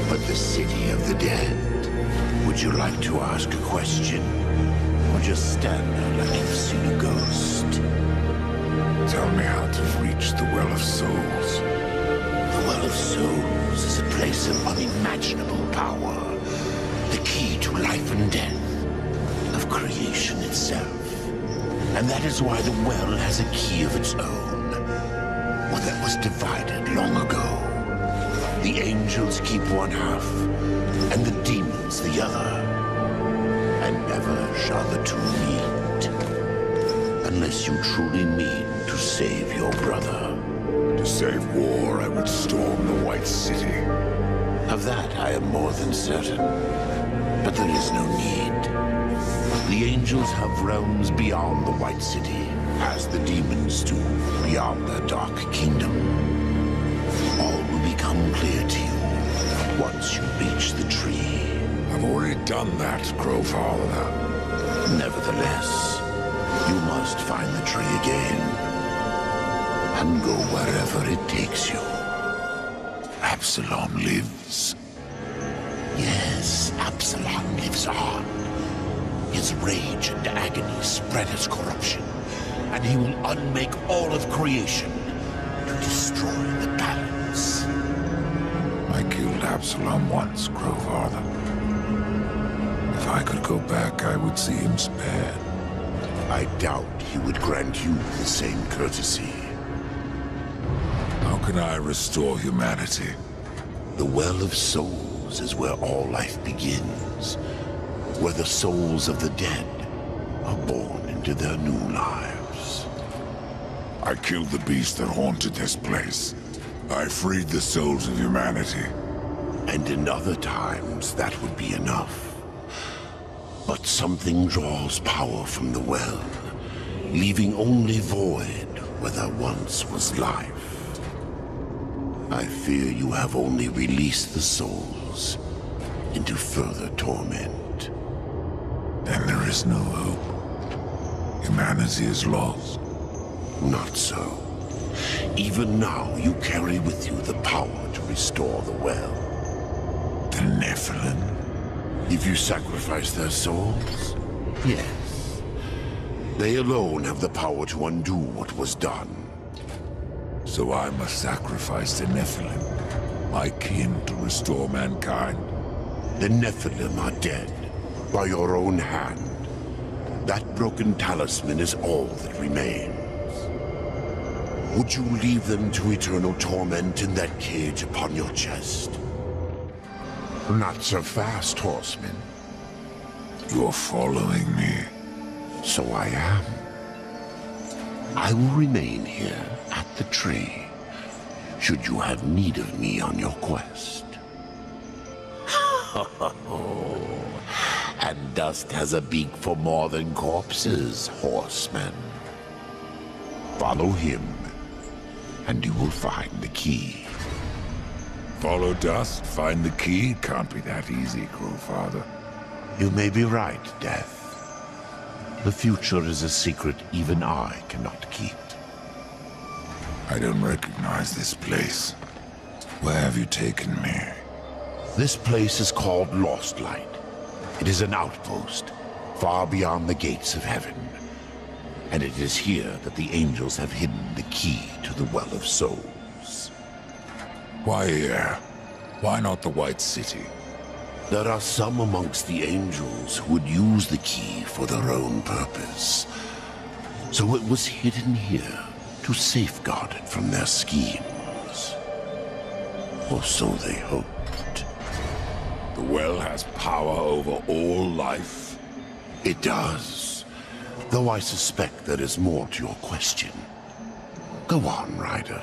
But the city of the dead. Would you like to ask a question? Or just stand there like you've seen a ghost? Tell me how to reach the Well of Souls. The Well of Souls is a place of unimaginable power. The key to life and death. Of creation itself. And that is why the well has a key of its own. One that was divided long ago. The angels keep one half, and the demons the other. And never shall the two meet. Unless you truly mean to save your brother. To save war, I would storm the White City. Of that I am more than certain. But there is no need. The angels have realms beyond the White City, as the demons do beyond their dark kingdom. Become clear to you once you reach the tree. I've already done that, Crowfather. Nevertheless, you must find the tree again. And go wherever it takes you. Absalom lives. Yes, Absalom lives on. His rage and agony spread as corruption, and he will unmake all of creation to destroy the balance. I killed Absalom once, Crowfather. If I could go back, I would see him spared. I doubt he would grant you the same courtesy. How can I restore humanity? The Well of Souls is where all life begins. Where the souls of the dead are born into their new lives. I killed the beast that haunted this place. I freed the souls of humanity. And in other times, that would be enough. But something draws power from the well, leaving only void where there once was life. I fear you have only released the souls into further torment. Then there is no hope. Humanity is lost. Not so. Even now, you carry with you the power to restore the well. The Nephilim? If you sacrifice their souls, yes. They alone have the power to undo what was done. So I must sacrifice the Nephilim, my kin to restore mankind. The Nephilim are dead, by your own hand. That broken talisman is all that remains. Would you leave them to eternal torment in that cage upon your chest? Not so fast, horseman. You're following me. So I am. I will remain here at the tree, should you have need of me on your quest. and dust has a beak for more than corpses, horseman. Follow him, and you will find the key. Follow dust, find the key? Can't be that easy, Crowfather. You may be right, Death. The future is a secret even I cannot keep. I don't recognize this place. Where have you taken me? This place is called Lost Light. It is an outpost, far beyond the gates of heaven. And it is here that the angels have hidden the key to the Well of Souls. Why here? Why not the White City? There are some amongst the angels who would use the key for their own purpose. So it was hidden here to safeguard it from their schemes. Or so they hoped. The well has power over all life. It does. Though I suspect there is more to your question. Go on, Rider.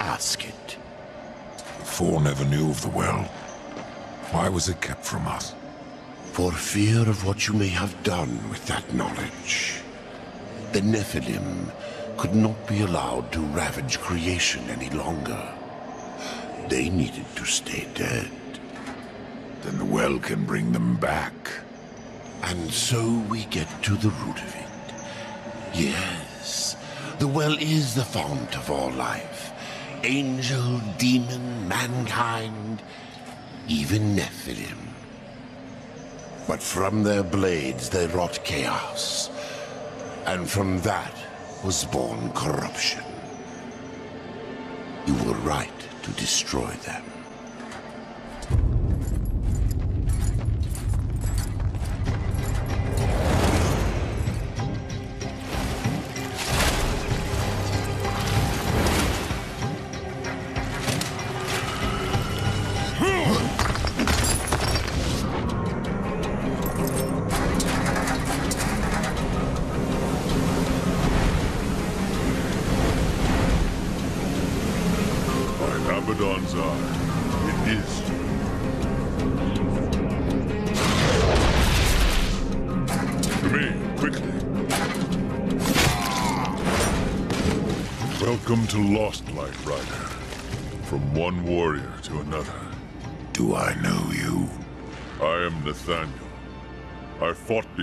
Ask it. The Four never knew of the well. Why was it kept from us? For fear of what you may have done with that knowledge. The Nephilim could not be allowed to ravage creation any longer. They needed to stay dead. Then the well can bring them back. And so we get to the root of it. Yes, the well is the fount of all life. Angel, demon, mankind, even Nephilim. But from their blades they wrought chaos. And from that was born corruption. You were right to destroy them.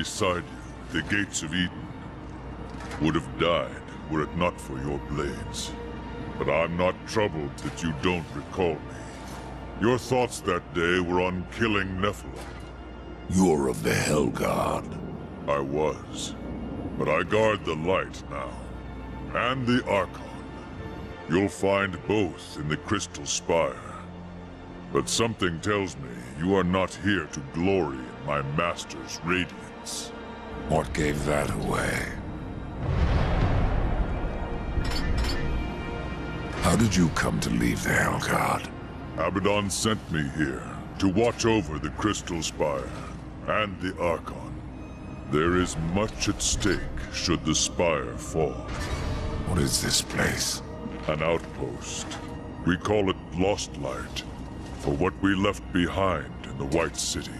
Beside you the gates of Eden. Would have died were it not for your blades. But I'm not troubled that you don't recall me. Your thoughts that day were on killing Nephilim. You're of the Hellguard. I was. But I guard the light now. And the Archon. You'll find both in the Crystal Spire. But something tells me you are not here to glory in my master's radiance. What gave that away? How did you come to leave the Hellguard? Abaddon sent me here to watch over the Crystal Spire and the Archon. There is much at stake should the Spire fall. What is this place? An outpost. We call it Lost Light, for what we left behind in the White City.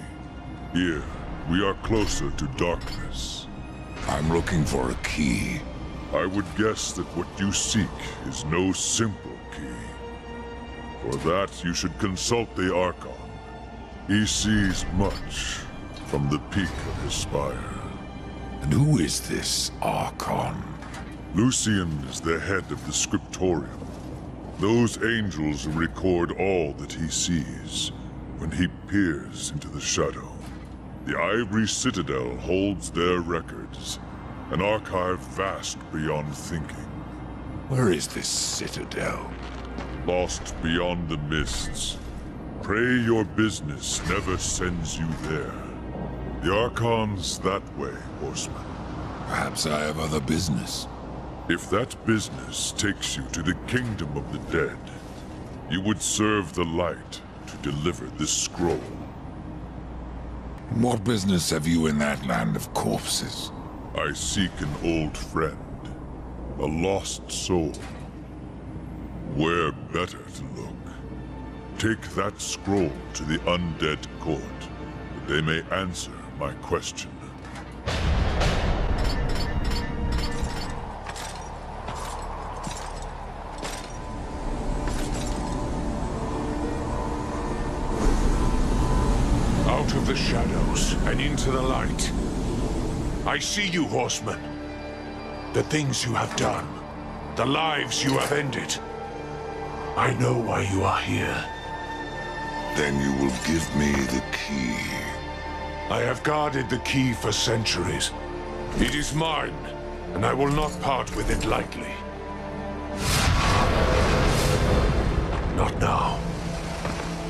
Here, we are closer to darkness. I'm looking for a key. I would guess that what you seek is no simple key. For that, you should consult the Archon. He sees much from the peak of his spire. And who is this Archon? Lucian is the head of the Scriptorium. Those angels record all that he sees when he peers into the shadow. The Ivory Citadel holds their records, an archive vast beyond thinking. Where is this citadel? Lost beyond the mists. Pray your business never sends you there. The Archon's that way, Horseman. Perhaps I have other business. If that business takes you to the kingdom of the dead, you would serve the light to deliver this scroll. What business have you in that land of corpses? I seek an old friend, a lost soul. Where better to look? Take that scroll to the undead court, they may answer my question. Into the light. I see you, horsemen. The things you have done. The lives you have ended. I know why you are here. Then you will give me the key. I have guarded the key for centuries. It is mine, and I will not part with it lightly. Not now.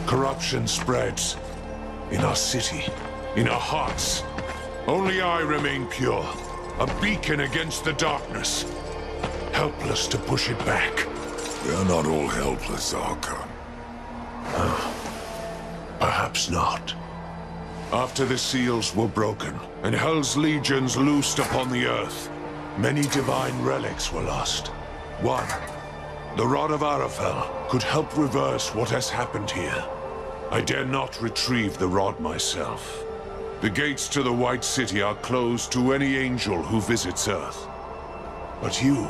Corruption spreads. In our city. In our hearts. Only I remain pure. A beacon against the darkness. Helpless to push it back. We are not all helpless, Archon. Perhaps not. After the seals were broken, and Hell's legions loosed upon the earth, many divine relics were lost. One, the Rod of Arafel, could help reverse what has happened here. I dare not retrieve the rod myself. The gates to the White City are closed to any angel who visits Earth. But you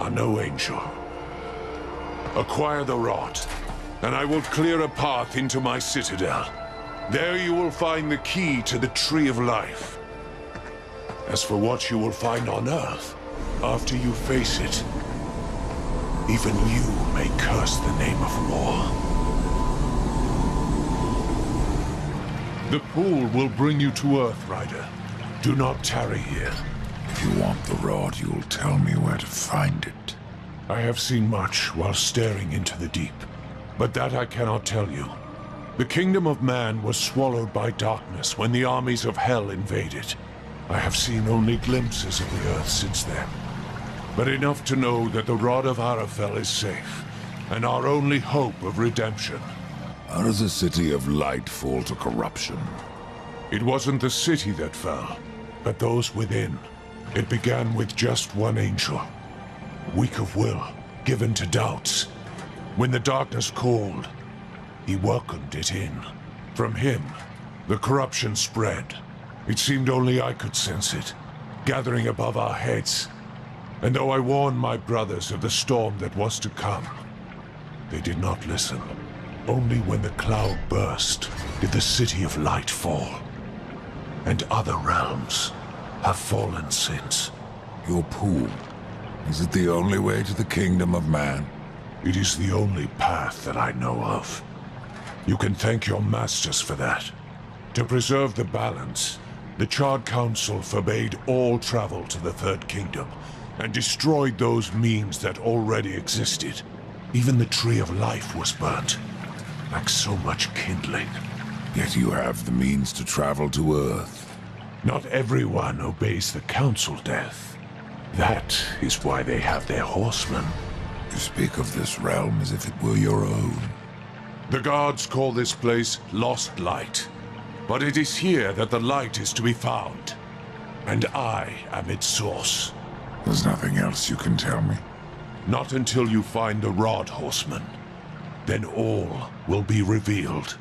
are no angel. Acquire the rod, and I will clear a path into my citadel. There you will find the key to the Tree of Life. As for what you will find on Earth, after you face it, Even you may curse the name of war. The pool will bring you to Earth, Rider. Do not tarry here. If you want the rod, you'll tell me where to find it. I have seen much while staring into the deep, but that I cannot tell you. The kingdom of man was swallowed by darkness when the armies of hell invaded. I have seen only glimpses of the earth since then, but enough to know that the Rod of Arafel is safe, and our only hope of redemption. How does the City of Light fall to corruption? It wasn't the city that fell, but those within. It began with just one angel, weak of will, given to doubts. When the darkness called, he welcomed it in. From him, the corruption spread. It seemed only I could sense it, gathering above our heads. And though I warned my brothers of the storm that was to come, they did not listen. Only when the cloud burst did the City of Light fall. And other realms have fallen since. Your pool. Is it the only way to the kingdom of man? It is the only path that I know of. You can thank your masters for that. To preserve the balance, the Charred Council forbade all travel to the Third Kingdom, and destroyed those means that already existed. Even the Tree of Life was burnt, like so much kindling. Yet you have the means to travel to Earth. Not everyone obeys the Council, Death. That is why they have their horsemen. You speak of this realm as if it were your own. The gods call this place Lost Light. But it is here that the light is to be found. And I am its source. There's nothing else you can tell me. Not until you find the Rod Horseman. Then all will be revealed.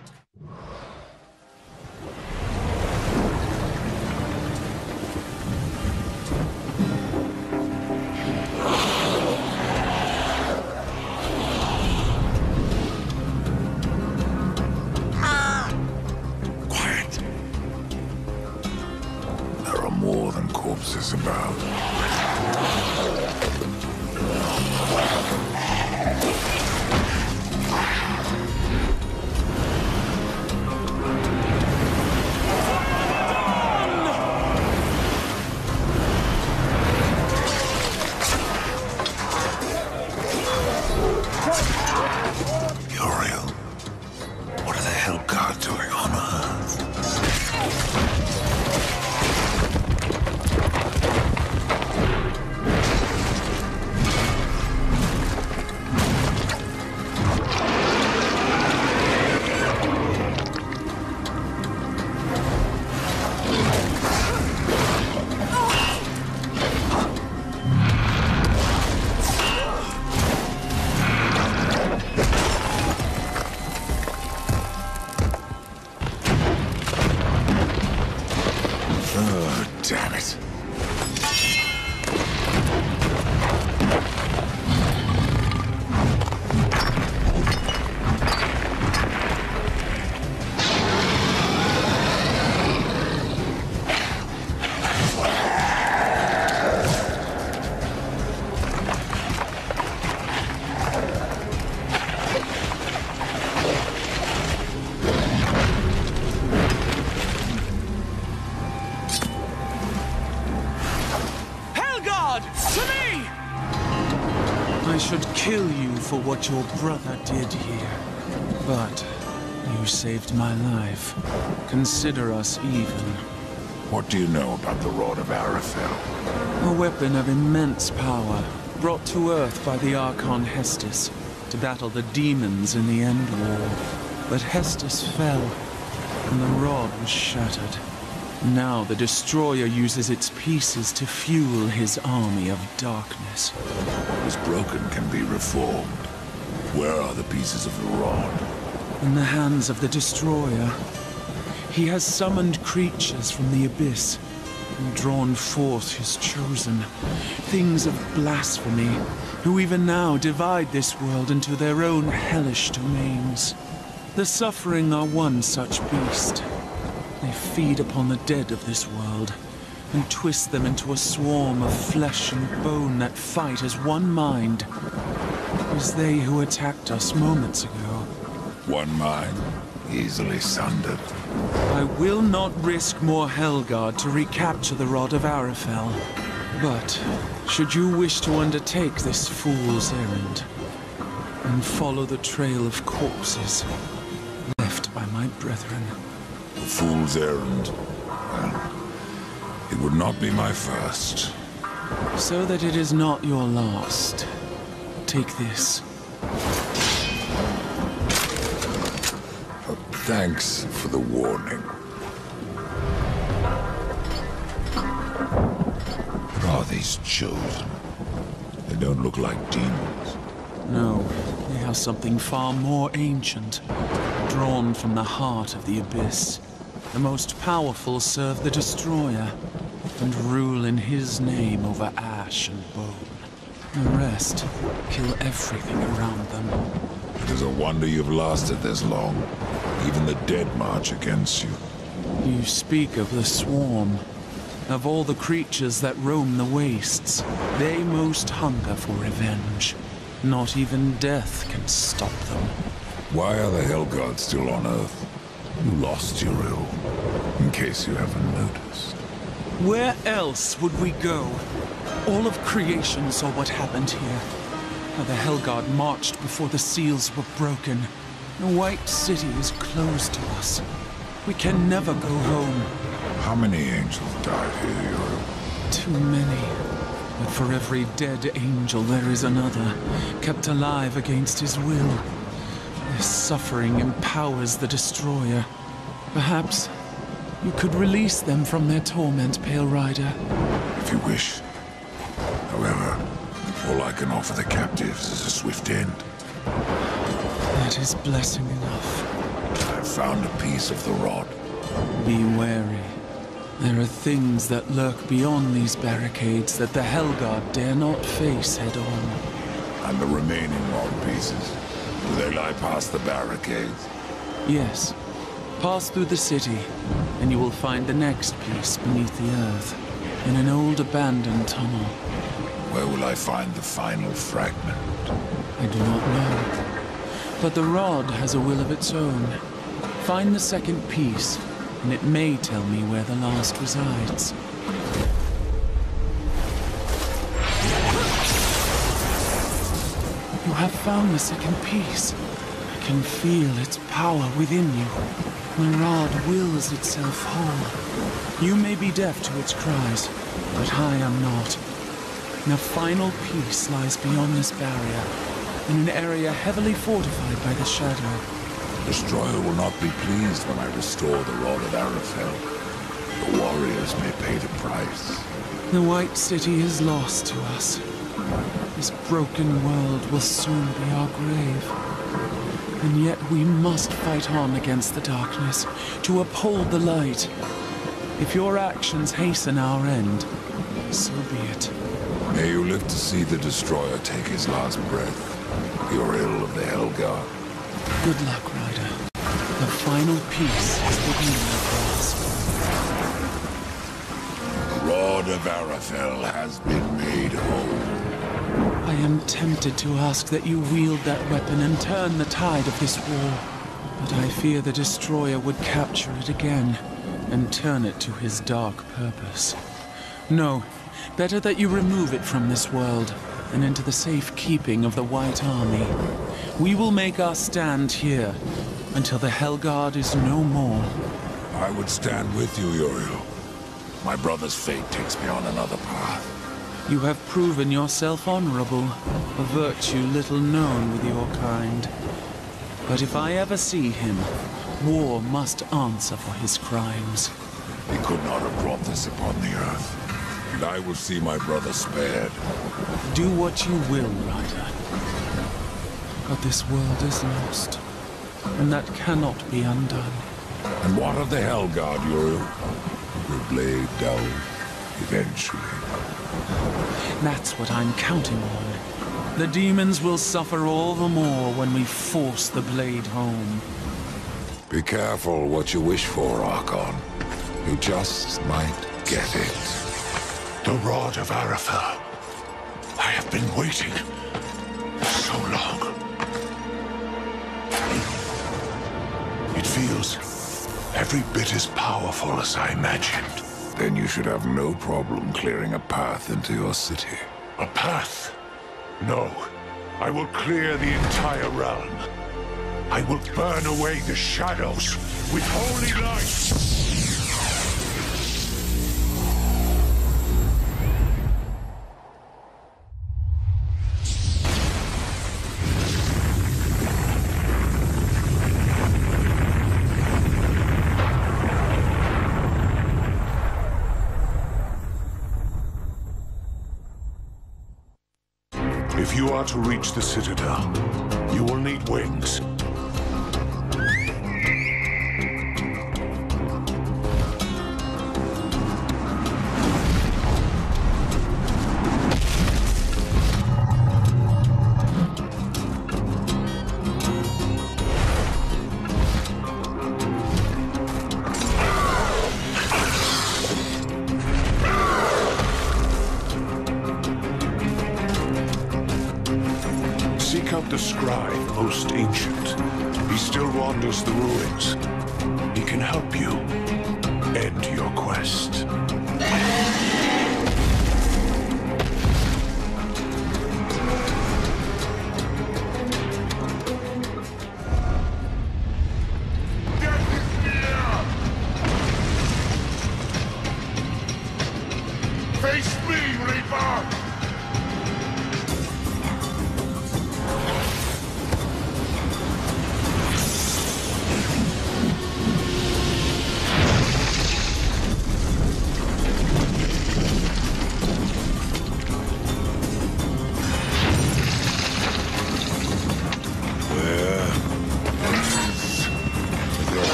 What your brother did here. But you saved my life. Consider us even. What do you know about the Rod of Arafel? A weapon of immense power, brought to Earth by the Archon Hestus to battle the demons in the End War. But Hestus fell, and the rod was shattered. Now the Destroyer uses its pieces to fuel his army of darkness. What is broken can be reformed. Where are the pieces of the rod? In the hands of the Destroyer, he has summoned creatures from the abyss and drawn forth his chosen, things of blasphemy, who even now divide this world into their own hellish domains. The suffering are one such beast. They feed upon the dead of this world, and twist them into a swarm of flesh and bone that fight as one mind. Was they who attacked us moments ago. One mind, easily sundered. I will not risk more Hellguard to recapture the Rod of Arafel. But, should you wish to undertake this fool's errand, and follow the trail of corpses left by my brethren. A fool's errand. Well, it would not be my first. So that it is not your last, take this. Thanks for the warning. What are these chosen? They don't look like demons. No, they are something far more ancient, drawn from the heart of the Abyss. The most powerful serve the Destroyer, and rule in his name over ash and bone. Rest kill everything around them. It is a wonder you've lasted this long. Even the dead march against you. You speak of the swarm. Of all the creatures that roam the wastes, they most hunger for revenge. Not even death can stop them. Why are the Hellguards still on Earth? You lost your ill, in case you haven't noticed. Where else would we go? All of creation saw what happened here. How the Hellguard marched before the seals were broken. The White City is closed to us. We can never go home. How many angels died here, Uriel? Too many. But for every dead angel, there is another, kept alive against his will. Their suffering empowers the Destroyer. Perhaps you could release them from their torment, Pale Rider. If you wish. However, all I can offer the captives is a swift end. That is blessing enough. I've found a piece of the rod. Be wary. There are things that lurk beyond these barricades that the Hellguard dare not face head on. And the remaining rod pieces. Do they lie past the barricades? Yes. Pass through the city, and you will find the next piece beneath the earth, in an old abandoned tunnel. Where will I find the final fragment? I do not know. But the rod has a will of its own. Find the second piece, and it may tell me where the last resides. You have found the second piece. I can feel its power within you. The rod wills itself whole. You may be deaf to its cries, but I am not. The final piece lies beyond this barrier, in an area heavily fortified by the Shadow. The Destroyer will not be pleased when I restore the Rod of Arafel. The warriors may pay the price. The White City is lost to us. This broken world will soon be our grave. And yet we must fight on against the darkness, to uphold the light. If your actions hasten our end, so be it. May you live to see the Destroyer take his last breath. Uriel of the Hellguard. Good luck, Rider. The final piece is within your grasp. The Rod of Arafel has been made whole. I am tempted to ask that you wield that weapon and turn the tide of this war. But I fear the Destroyer would capture it again and turn it to his dark purpose. No, better that you remove it from this world and into the safe keeping of the White Army. We will make our stand here until the Hellguard is no more. I would stand with you, Uriel. My brother's fate takes me on another path. You have proven yourself honorable, a virtue little known with your kind. But if I ever see him, war must answer for his crimes. He could not have brought this upon the earth. And I will see my brother spared. Do what you will, Rider. But this world is lost, and that cannot be undone. And what of the Hellguard, Uriel? Will blade down eventually. That's what I'm counting on. The demons will suffer all the more when we force the blade home. Be careful what you wish for, Archon. You just might get it. The Rod of Arafel. I have been waiting so long. It feels every bit as powerful as I imagined. Then you should have no problem clearing a path into your city. A path? No. I will clear the entire realm. I will burn away the shadows with holy light. Are to reach the Citadel, you will need wings.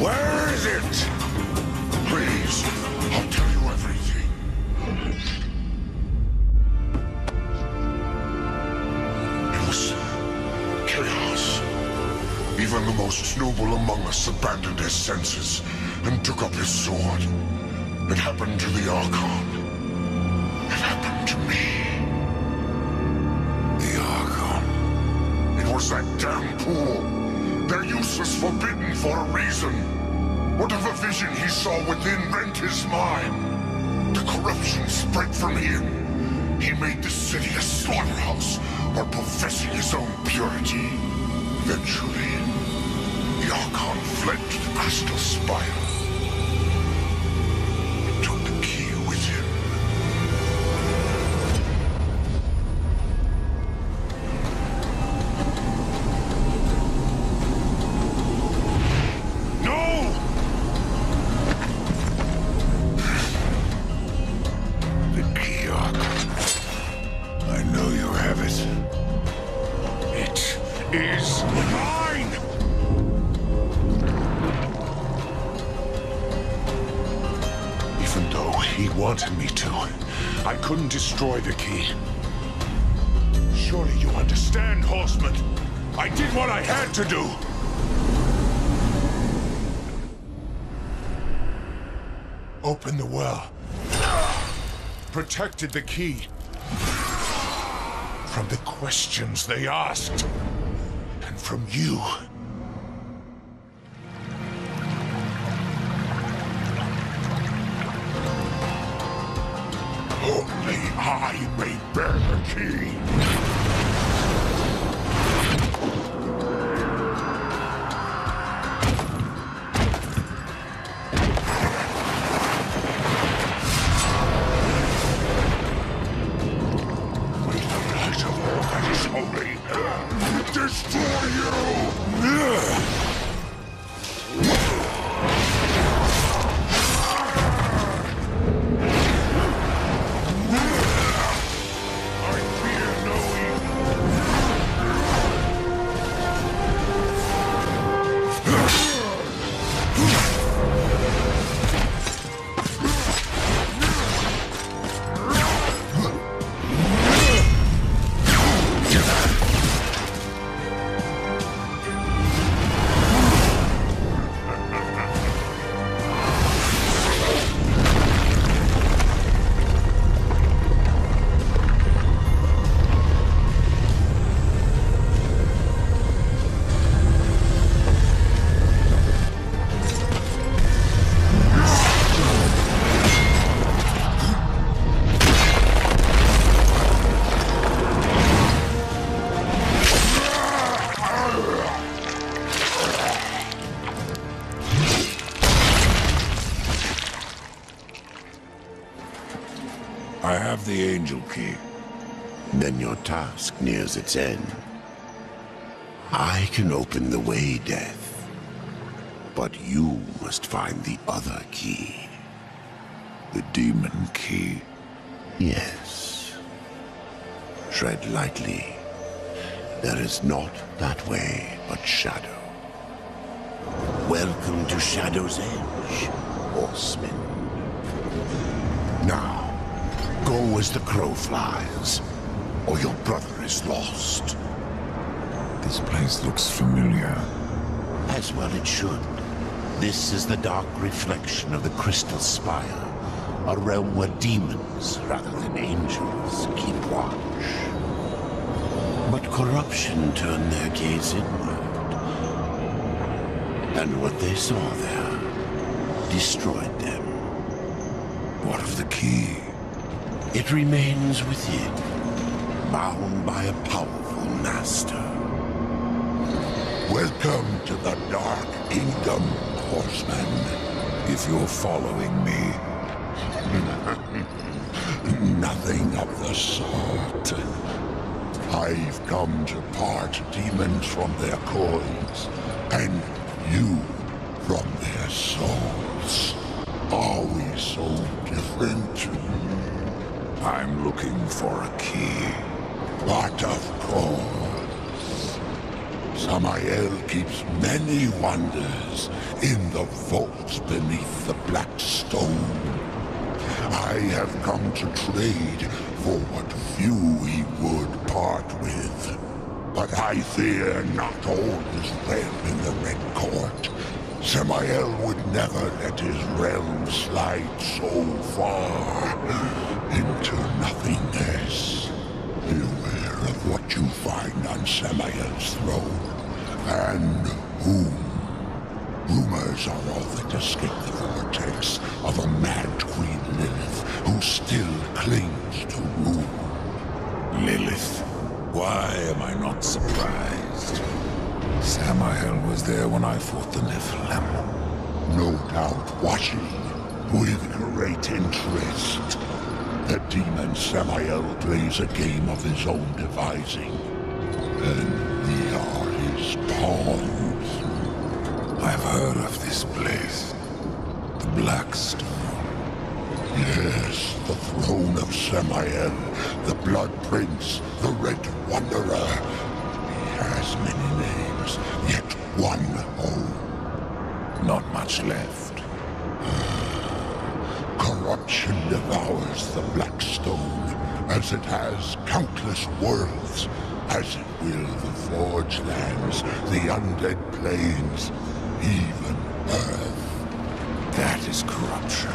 Where is it? Please, I'll tell you everything. It was chaos. Even the most noble among us abandoned his senses and took up his sword. It happened to the Archon. Reason. Whatever vision he saw within rent his mind. The corruption spread from him. He made the city a slaughterhouse while professing his own purity. Eventually, the Archon fled to the Crystal Spire. Protected the key. From the questions they asked. And from you. Nears its end. I can open the way, Death. But you must find the other key. The Demon Key. Yes. Tread lightly. There is not that way but shadow. Welcome to Shadow's Edge, horseman. Now, go as the crow flies, or your brother is lost. This place looks familiar. As well it should. This is the dark reflection of the Crystal Spire, a realm where demons, rather than angels, keep watch. But corruption turned their gaze inward. And what they saw there destroyed them. What of the key? It remains within, bound by a powerful master. Welcome to the Dark Kingdom, horseman. If you're following me, Nothing of the sort. I've come to part demons from their coins, and you from their souls. Are we so different? I'm looking for a key. But of course. Samael keeps many wonders in the vaults beneath the black stone. I have come to trade for what few he would part with. But I fear not all is well in the Red Court. Samael would never let his realm slide so far into nothingness. What you find on Samael's throne, and whom. Rumors are all that escape the vortex of a mad Queen Lilith who still clings to rule. Lilith. Why am I not surprised? Samael was there when I fought the Nephilim. No doubt watching with great interest. The demon Samael plays a game of his own devising. And we are his pawns. I've heard of this place. The Blackstone. Yes, the throne of Samael, the Blood Prince, the Red Wanderer. He has many names, yet one home. Not much left. As it has countless worlds, as it will the Forge Lands, the Undead Plains, even Earth. That is corruption.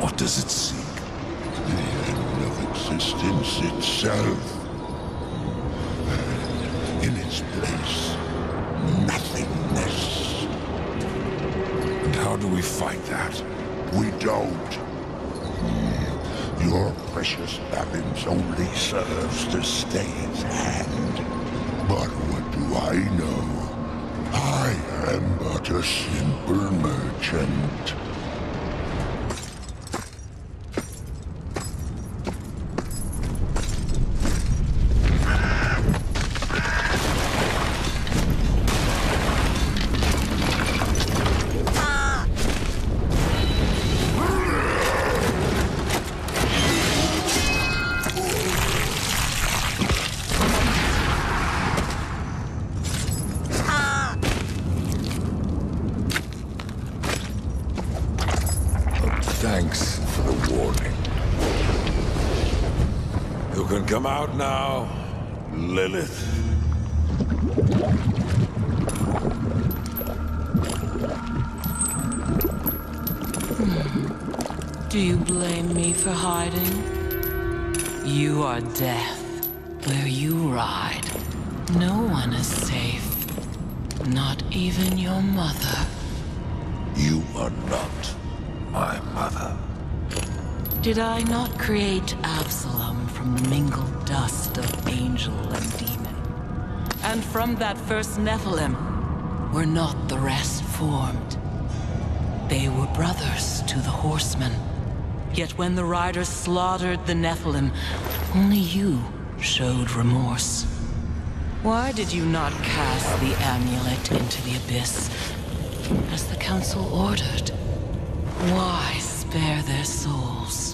What does it seek? The end of existence itself. And in its place, nothingness. And how do we fight that? We don't. Precious balance only serves to stay its hand. But what do I know? I am but a simple merchant. Come out now, Lilith. Hmm. Do you blame me for hiding? You are death. Where you ride, no one is safe. Not even your mother. You are not my mother. Did I not create Absalom the mingled dust of angel and demon? And from that first Nephilim, were not the rest formed? They were brothers to the horsemen, Yet when the riders slaughtered the Nephilim, only you showed remorse. Why did you not cast the amulet into the abyss, as the Council ordered? Why spare their souls?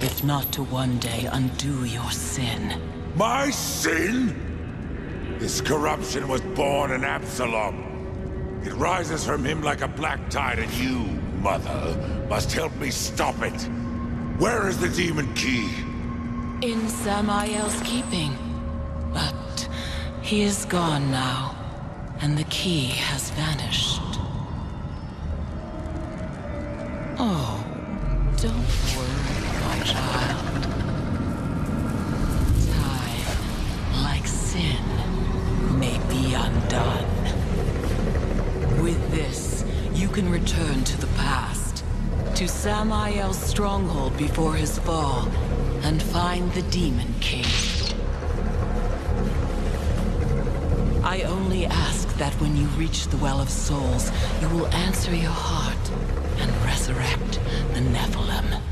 If not to one day undo your sin. My sin? This corruption was born in Absalom. It rises from him like a black tide, and you, Mother, must help me stop it. Where is the demon key? In Samael's keeping. But he is gone now, and the key has vanished. Oh, stronghold before his fall, and find the Demon King. I only ask that when you reach the Well of Souls, you will answer your heart and resurrect the Nephilim.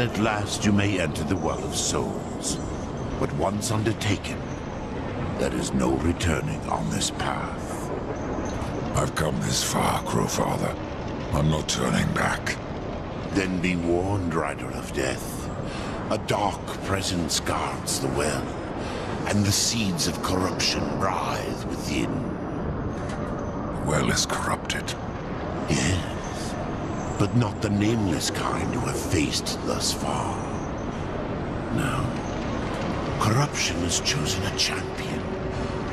Then at last you may enter the Well of Souls. But once undertaken, there is no returning on this path. I've come this far, Crowfather. I'm not turning back. Then be warned, Rider of Death. A dark presence guards the well, and the seeds of corruption writhe within. The well is corrupted. Yes. But not the nameless kind who have faced thus far. Now, corruption has chosen a champion,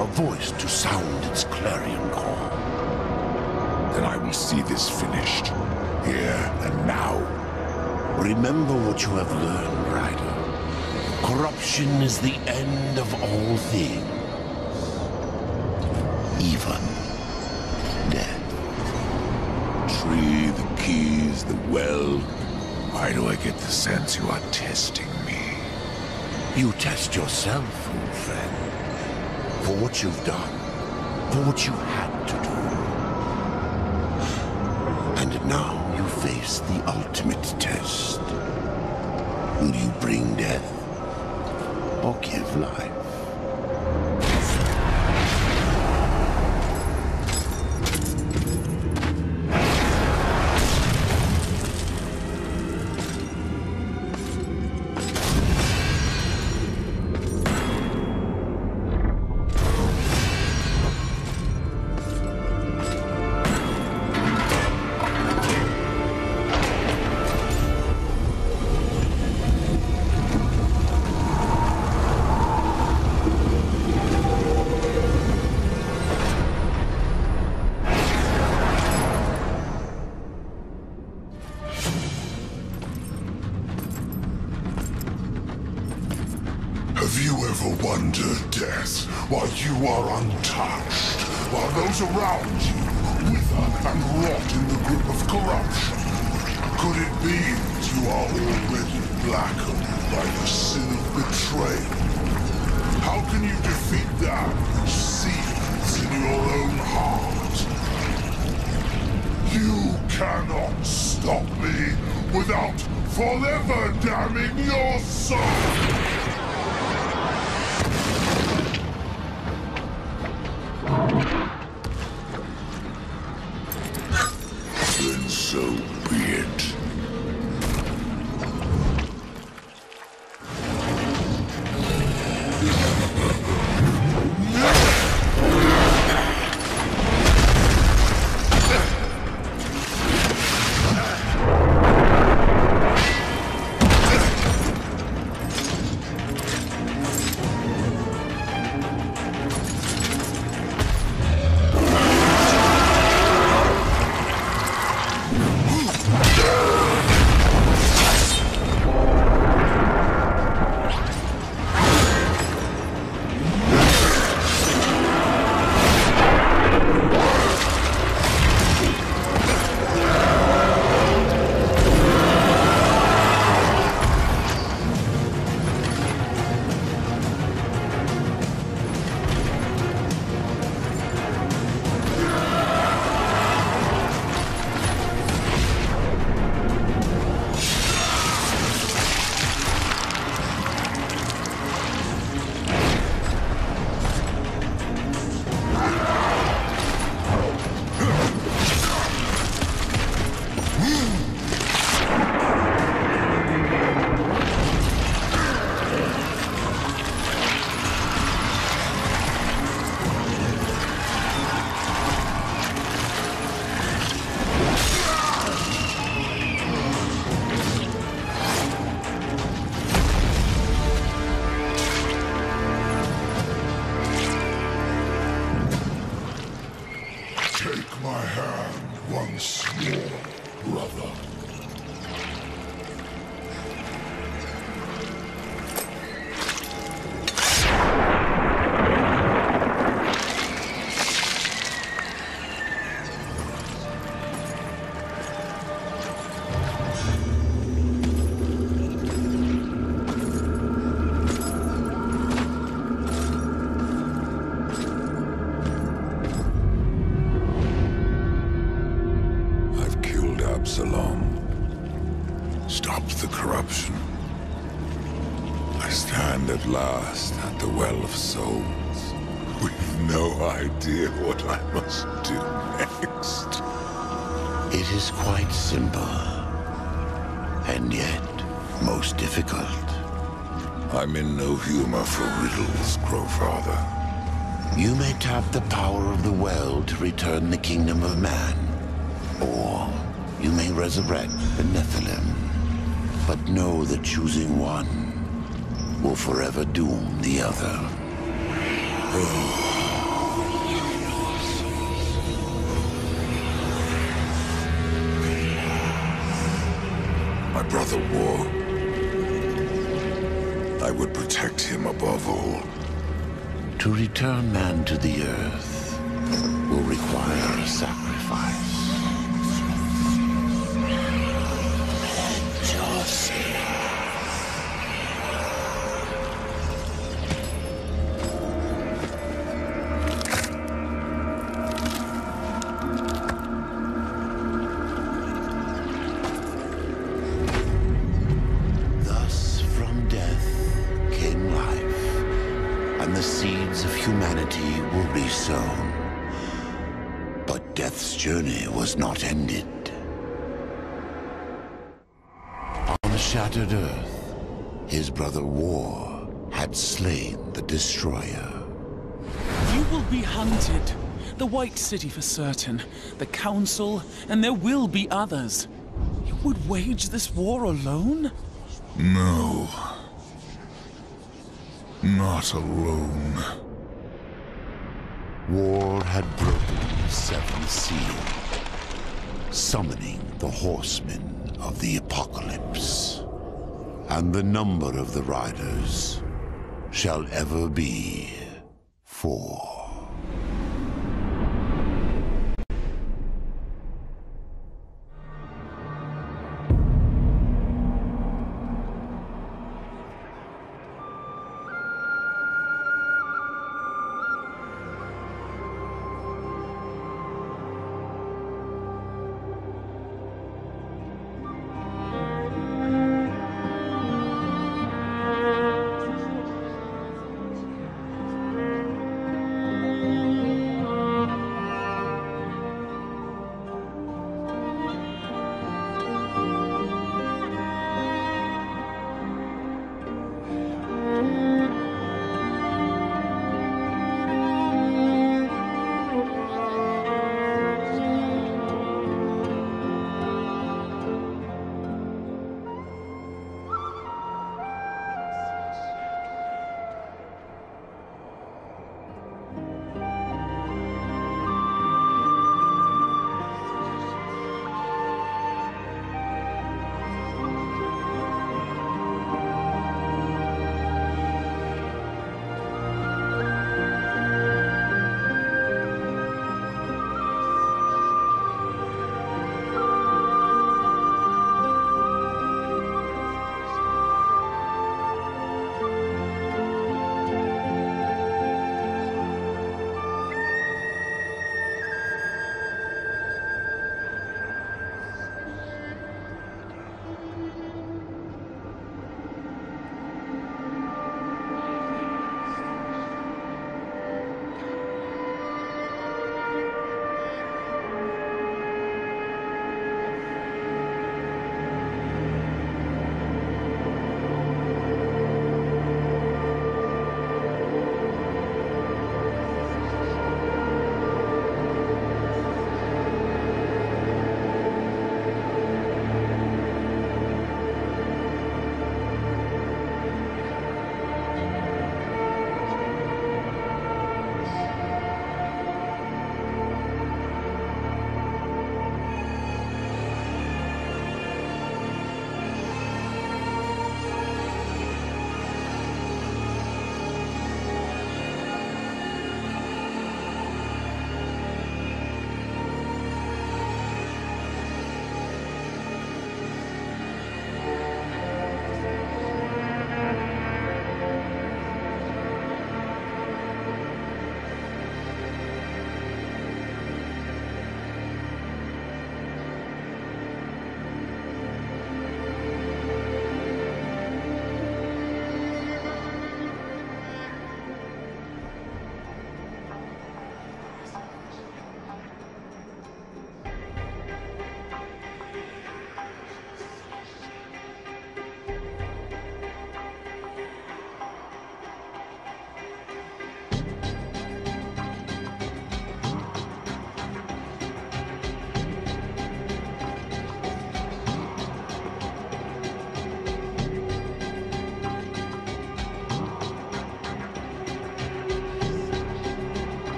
a voice to sound its clarion call. Then I will see this finished, here and now. Remember what you have learned, Rider. Corruption is the end of all things. Even well. Why do I get the sense you are testing me? You test yourself, old friend. For what you've done. For what you had to do. And now you face the ultimate test. Will you bring death? Or give life? Have you ever wondered, Death, why you are untouched, while those around you wither and rot in the grip of corruption? Could it be that you are already blackened by the sin of betrayal? How can you defeat that which seethes in your own heart? You cannot stop me without forever damning your soul! Resurrect the Nephilim, but know that choosing one will forever doom the other. My brother War. I would protect him above all. To return man to the earth will require a sacrifice. City for certain. The Council, and there will be others. You would wage this war alone? No. Not alone. War had broken the seventh seal, summoning the horsemen of the apocalypse. And the number of the riders shall ever be four.